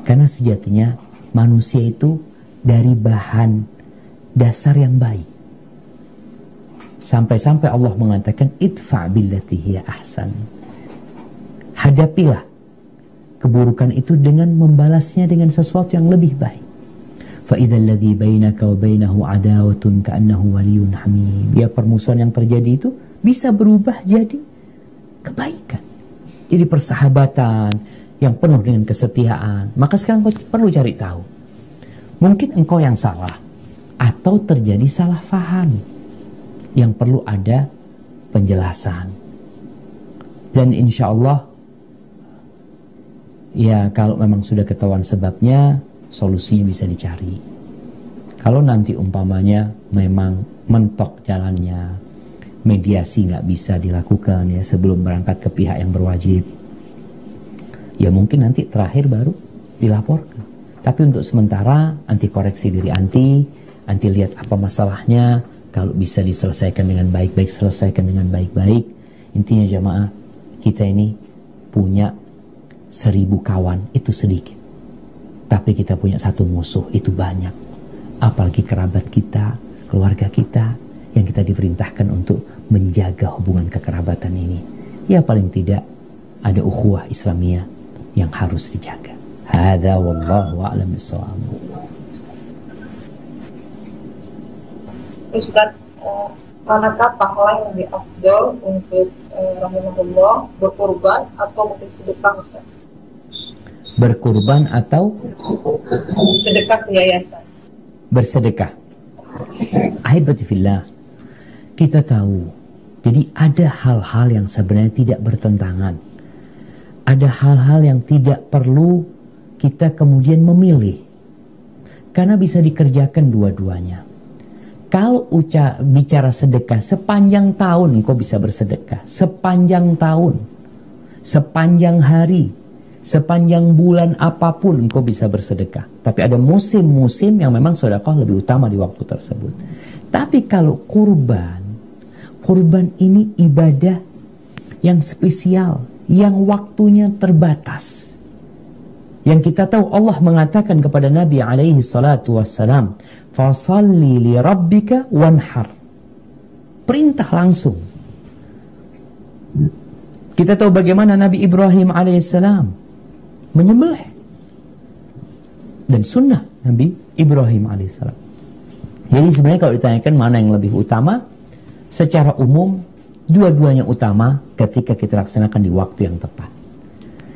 Karena sejatinya manusia itu dari bahan dasar yang baik. Sampai-sampai Allah mengatakan idfa billati ahsan. Hadapilah keburukan itu dengan membalasnya dengan sesuatu yang lebih baik. فَإِذَا الَّذِي بَيْنَكَ وَبَيْنَهُ عَدَاوَةٌ كَأَنَّهُ وَلِيٌّ حَمِيمٌ Ya permusuhan yang terjadi itu bisa berubah jadi kebaikan. Jadi persahabatan yang penuh dengan kesetiaan. Maka sekarang kau perlu cari tahu. Mungkin engkau yang salah atau terjadi salah faham. yang perlu ada penjelasan. Dan insya Allah, ya kalau memang sudah ketahuan sebabnya, solusinya bisa dicari. Kalau nanti umpamanya memang mentok jalannya, mediasi nggak bisa dilakukan ya sebelum berangkat ke pihak yang berwajib, ya mungkin nanti terakhir baru dilaporkan. Tapi untuk sementara anti koreksi diri anti, anti lihat apa masalahnya, kalau bisa diselesaikan dengan baik-baik selesaikan dengan baik-baik. Intinya jamaah kita ini punya seribu kawan itu sedikit. Tapi kita punya satu musuh itu banyak. Apalagi kerabat kita, keluarga kita yang kita diperintahkan untuk menjaga hubungan kekerabatan ini. Ya paling tidak ada ukhuwah Islamiyah yang harus dijaga. Hada wallahu a'lam bishawab. Ustaz, uh, manakah pahala yang lebih afdol untuk uh, berkorban atau mungkin sedekah Ustaz? Berkurban atau sedekah yayasan? Bersedekah. Ahibatifillah. Kita tahu. Jadi ada hal-hal yang sebenarnya tidak bertentangan ada hal-hal yang tidak perlu kita kemudian memilih. Karena bisa dikerjakan dua-duanya. Kalau uca, bicara sedekah, sepanjang tahun engkau bisa bersedekah. Sepanjang tahun. Sepanjang hari. Sepanjang bulan apa pun engkau bisa bersedekah. Tapi ada musim-musim yang memang sedekah lebih utama di waktu tersebut. Tapi kalau kurban, kurban ini ibadah yang spesial yang waktunya terbatas. Yang kita tahu Allah mengatakan kepada Nabi alaihi salatu wassalam, "Fasalli li rabbika wanhar." Perintah langsung. Kita tahu bagaimana Nabi Ibrahim alaihissalam menyembelih dan sunnah Nabi Ibrahim alaihissalam. Jadi sebenarnya kalau ditanyakan mana yang lebih utama, secara umum Dua-duanya utama ketika kita laksanakan di waktu yang tepat.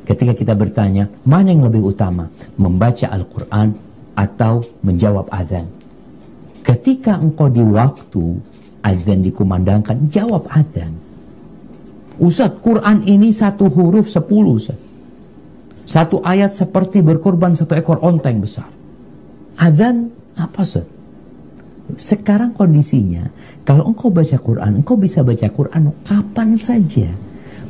Ketika kita bertanya, mana yang lebih utama? Membaca Al-Quran atau menjawab azan? Ketika engkau di waktu azan dikumandangkan, jawab azan. Ustaz, Quran ini satu huruf sepuluh, Ustaz. Satu ayat seperti berkorban satu ekor onta yang besar. Azan apa, Ustaz? Sekarang kondisinya, kalau engkau baca Quran, engkau bisa baca Quran kapan saja.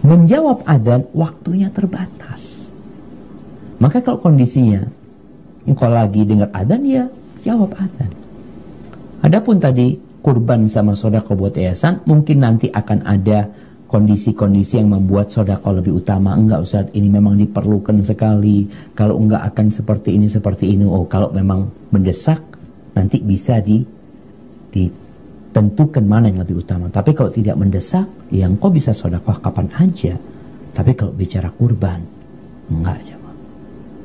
Menjawab adzan, waktunya terbatas. Maka kalau kondisinya, engkau lagi dengar adzan, ya jawab adzan. Adapun tadi kurban sama sodako buat yayasan, mungkin nanti akan ada kondisi-kondisi yang membuat sodako lebih utama. Enggak Ustaz, ini memang diperlukan sekali. Kalau enggak akan seperti ini, seperti ini. Oh, kalau memang mendesak, nanti bisa di ditentukan mana yang lebih utama. Tapi kalau tidak mendesak, ya engkau bisa sodakoh kapan aja. Tapi kalau bicara kurban, enggak aja.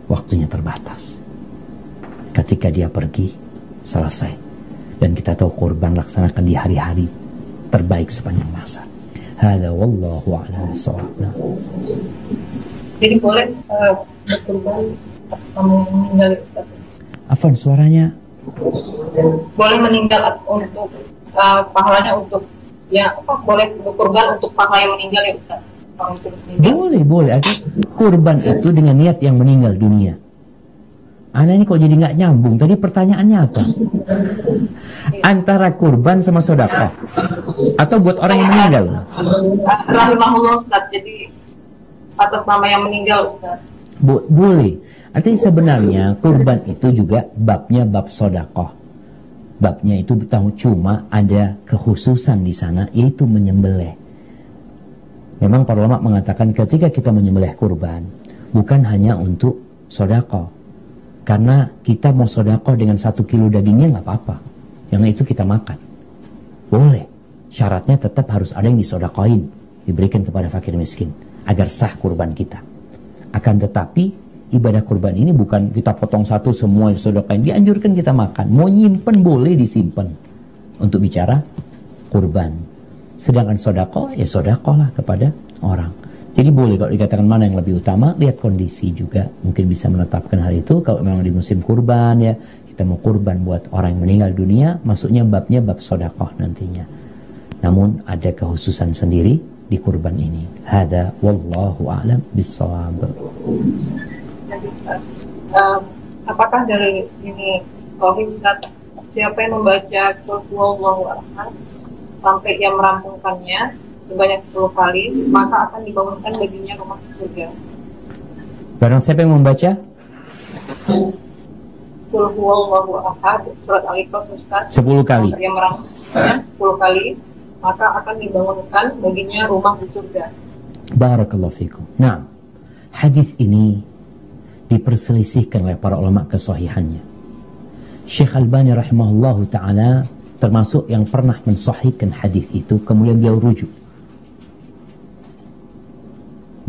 Waktunya terbatas. Ketika dia pergi, selesai. Dan kita tahu kurban laksanakan di hari-hari terbaik sepanjang masa. Hada wallahu a'lam nah. Jadi boleh uh, berkurban kamu meninggal Afan suaranya boleh meninggal untuk uh, pahalanya untuk ya apa boleh kurban untuk pahala yang meninggal ya Ustaz? Boleh, boleh. Ada kurban itu dengan niat yang meninggal dunia. Anak ini kok jadi nggak nyambung? Tadi pertanyaannya apa? Antara kurban sama sodako atau buat orang yang meninggal? Rahimahullah Ustaz. Jadi atas nama yang meninggal Ustaz. Bo boleh. Artinya sebenarnya kurban itu juga babnya bab sodakoh. Babnya itu tahu cuma ada kekhususan di sana yaitu menyembelih. Memang para ulama mengatakan ketika kita menyembelih kurban bukan hanya untuk sodakoh. Karena kita mau sodakoh dengan satu kilo dagingnya nggak apa-apa. Yang itu kita makan. Boleh. Syaratnya tetap harus ada yang disodakohin. Diberikan kepada fakir miskin. Agar sah kurban kita. Akan tetapi ibadah kurban ini bukan kita potong satu semua disodokain. Dianjurkan kita makan. Mau nyimpen boleh disimpan. Untuk bicara kurban. Sedangkan sodako, ya sodako lah kepada orang. Jadi boleh kalau dikatakan mana yang lebih utama, lihat kondisi juga. Mungkin bisa menetapkan hal itu. Kalau memang di musim kurban ya, kita mau kurban buat orang yang meninggal dunia, masuknya babnya bab sodako nantinya. Namun ada kekhususan sendiri di kurban ini. Hada wallahu a'lam uh, apakah dari ini Rohim siapa yang membaca Qul sampai yang merampungkannya sebanyak 10 kali, maka akan dibangunkan baginya rumah surga. Barang siapa yang membaca? Ahad, surat Al-Ikhlas Ustaz. 10 kali. Yang merampungkannya 10 kali, maka akan dibangunkan baginya rumah di surga. Barakallahu fikum. Nah, hadis ini diperselisihkan oleh para ulama kesahihannya. Syekh Albani rahimahullahu taala termasuk yang pernah mensahihkan hadis itu kemudian beliau rujuk.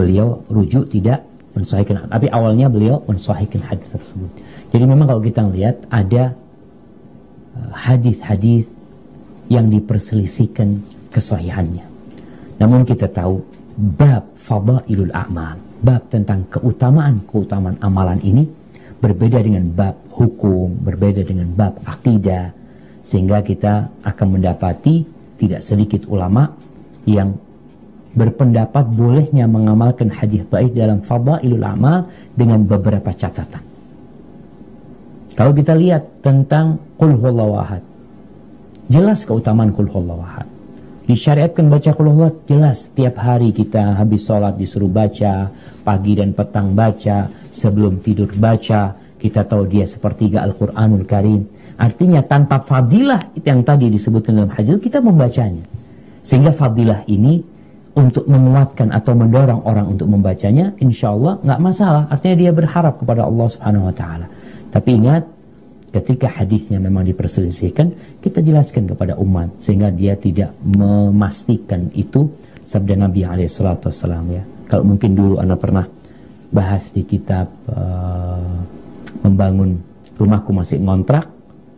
Beliau rujuk tidak mensahihkan tapi awalnya beliau mensahihkan hadis tersebut. Jadi memang kalau kita lihat ada uh, hadis-hadis yang diperselisihkan kesahihannya. Namun kita tahu bab fadailul a'mal, bab tentang keutamaan-keutamaan amalan ini berbeda dengan bab hukum, berbeda dengan bab akidah sehingga kita akan mendapati tidak sedikit ulama yang berpendapat bolehnya mengamalkan hadis baik dalam fadailul amal dengan beberapa catatan. Kalau kita lihat tentang qul ahad, Jelas keutamaan kul ahad. Disyariatkan baca kul jelas tiap hari kita habis sholat disuruh baca, pagi dan petang baca, sebelum tidur baca, kita tahu dia sepertiga Al-Quranul Karim. Artinya tanpa fadilah itu yang tadi disebutkan dalam hadis kita membacanya. Sehingga fadilah ini untuk menguatkan atau mendorong orang untuk membacanya, insya Allah nggak masalah. Artinya dia berharap kepada Allah Subhanahu Wa Taala. Tapi ingat ketika hadisnya memang diperselisihkan, kita jelaskan kepada umat sehingga dia tidak memastikan itu sabda Nabi Alaihissalam ya. Kalau mungkin dulu anda pernah bahas di kitab uh, membangun rumahku masih ngontrak,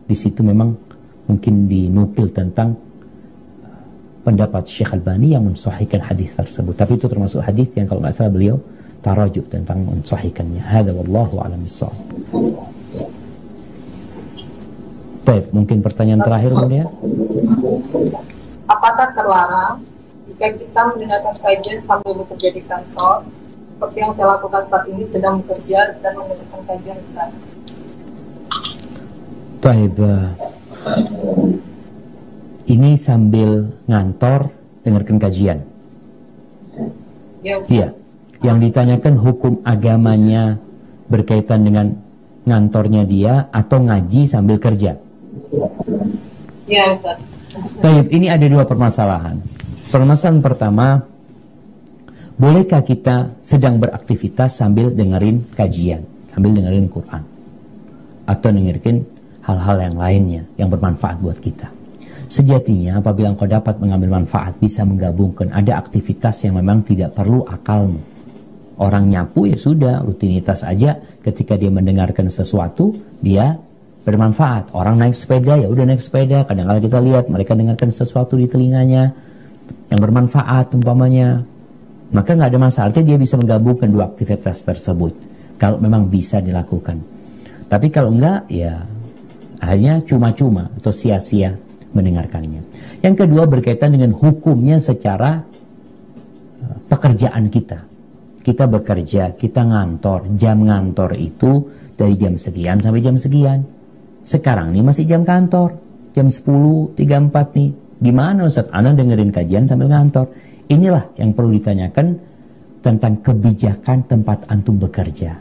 di situ memang mungkin dinukil tentang pendapat Syekh Albani yang mensahihkan hadis tersebut. Tapi itu termasuk hadis yang kalau nggak salah beliau tarajuk tentang mensahihkannya. Hada wallahu a'lam Baik, mungkin pertanyaan terakhir Mulia. Apakah terlarang jika kita mendengarkan kajian sambil bekerja di kantor, seperti yang saya lakukan saat ini sedang bekerja dan mendengarkan kajian? Baik, uh, ini sambil ngantor dengarkan kajian. Ya, iya. Yang ditanyakan hukum agamanya berkaitan dengan ngantornya dia atau ngaji sambil kerja. Ya, Ustaz. Baik, ini ada dua permasalahan. Permasalahan pertama, bolehkah kita sedang beraktivitas sambil dengerin kajian, sambil dengerin Quran? Atau dengerin hal-hal yang lainnya yang bermanfaat buat kita. Sejatinya apabila engkau dapat mengambil manfaat bisa menggabungkan ada aktivitas yang memang tidak perlu akalmu. Orang nyapu ya sudah rutinitas aja ketika dia mendengarkan sesuatu dia bermanfaat. Orang naik sepeda ya udah naik sepeda. Kadang-kadang kita lihat mereka dengarkan sesuatu di telinganya yang bermanfaat umpamanya. Maka nggak ada masalah. Artinya dia bisa menggabungkan dua aktivitas tersebut. Kalau memang bisa dilakukan. Tapi kalau enggak ya akhirnya cuma-cuma atau sia-sia mendengarkannya. Yang kedua berkaitan dengan hukumnya secara uh, pekerjaan kita. Kita bekerja, kita ngantor, jam ngantor itu dari jam sekian sampai jam sekian. Sekarang nih masih jam kantor, jam 10.34 nih. Gimana Ustaz? Anda dengerin kajian sambil ngantor. Inilah yang perlu ditanyakan tentang kebijakan tempat antum bekerja.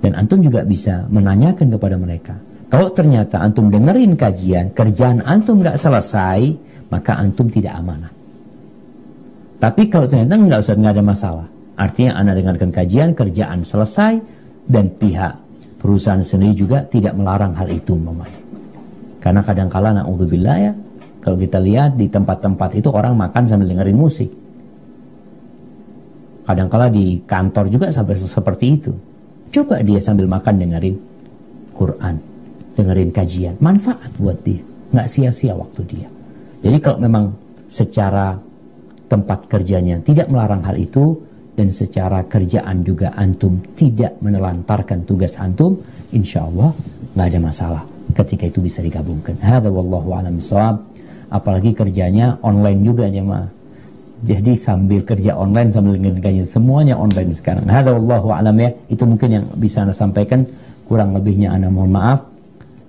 Dan antum juga bisa menanyakan kepada mereka. Kalau ternyata antum dengerin kajian, kerjaan antum nggak selesai, maka antum tidak amanah. Tapi kalau ternyata nggak usah nggak ada masalah. Artinya anda dengarkan kajian, kerjaan selesai, dan pihak perusahaan sendiri juga tidak melarang hal itu memang. Karena kadang-kala na'udzubillah ya, kalau kita lihat di tempat-tempat itu orang makan sambil dengerin musik. Kadang-kala di kantor juga sampai seperti itu. Coba dia sambil makan dengerin Quran, dengerin kajian, manfaat buat dia, nggak sia-sia waktu dia. Jadi kalau memang secara tempat kerjanya tidak melarang hal itu, dan secara kerjaan juga antum tidak menelantarkan tugas antum, insya Allah nggak ada masalah ketika itu bisa digabungkan. Hada wallahu a'lam bishawab. apalagi kerjanya online juga jemaah jadi sambil kerja online sambil ngerjain semuanya online sekarang. Hada wallahu alam ya. Itu mungkin yang bisa Anda sampaikan. Kurang lebihnya Anda mohon maaf.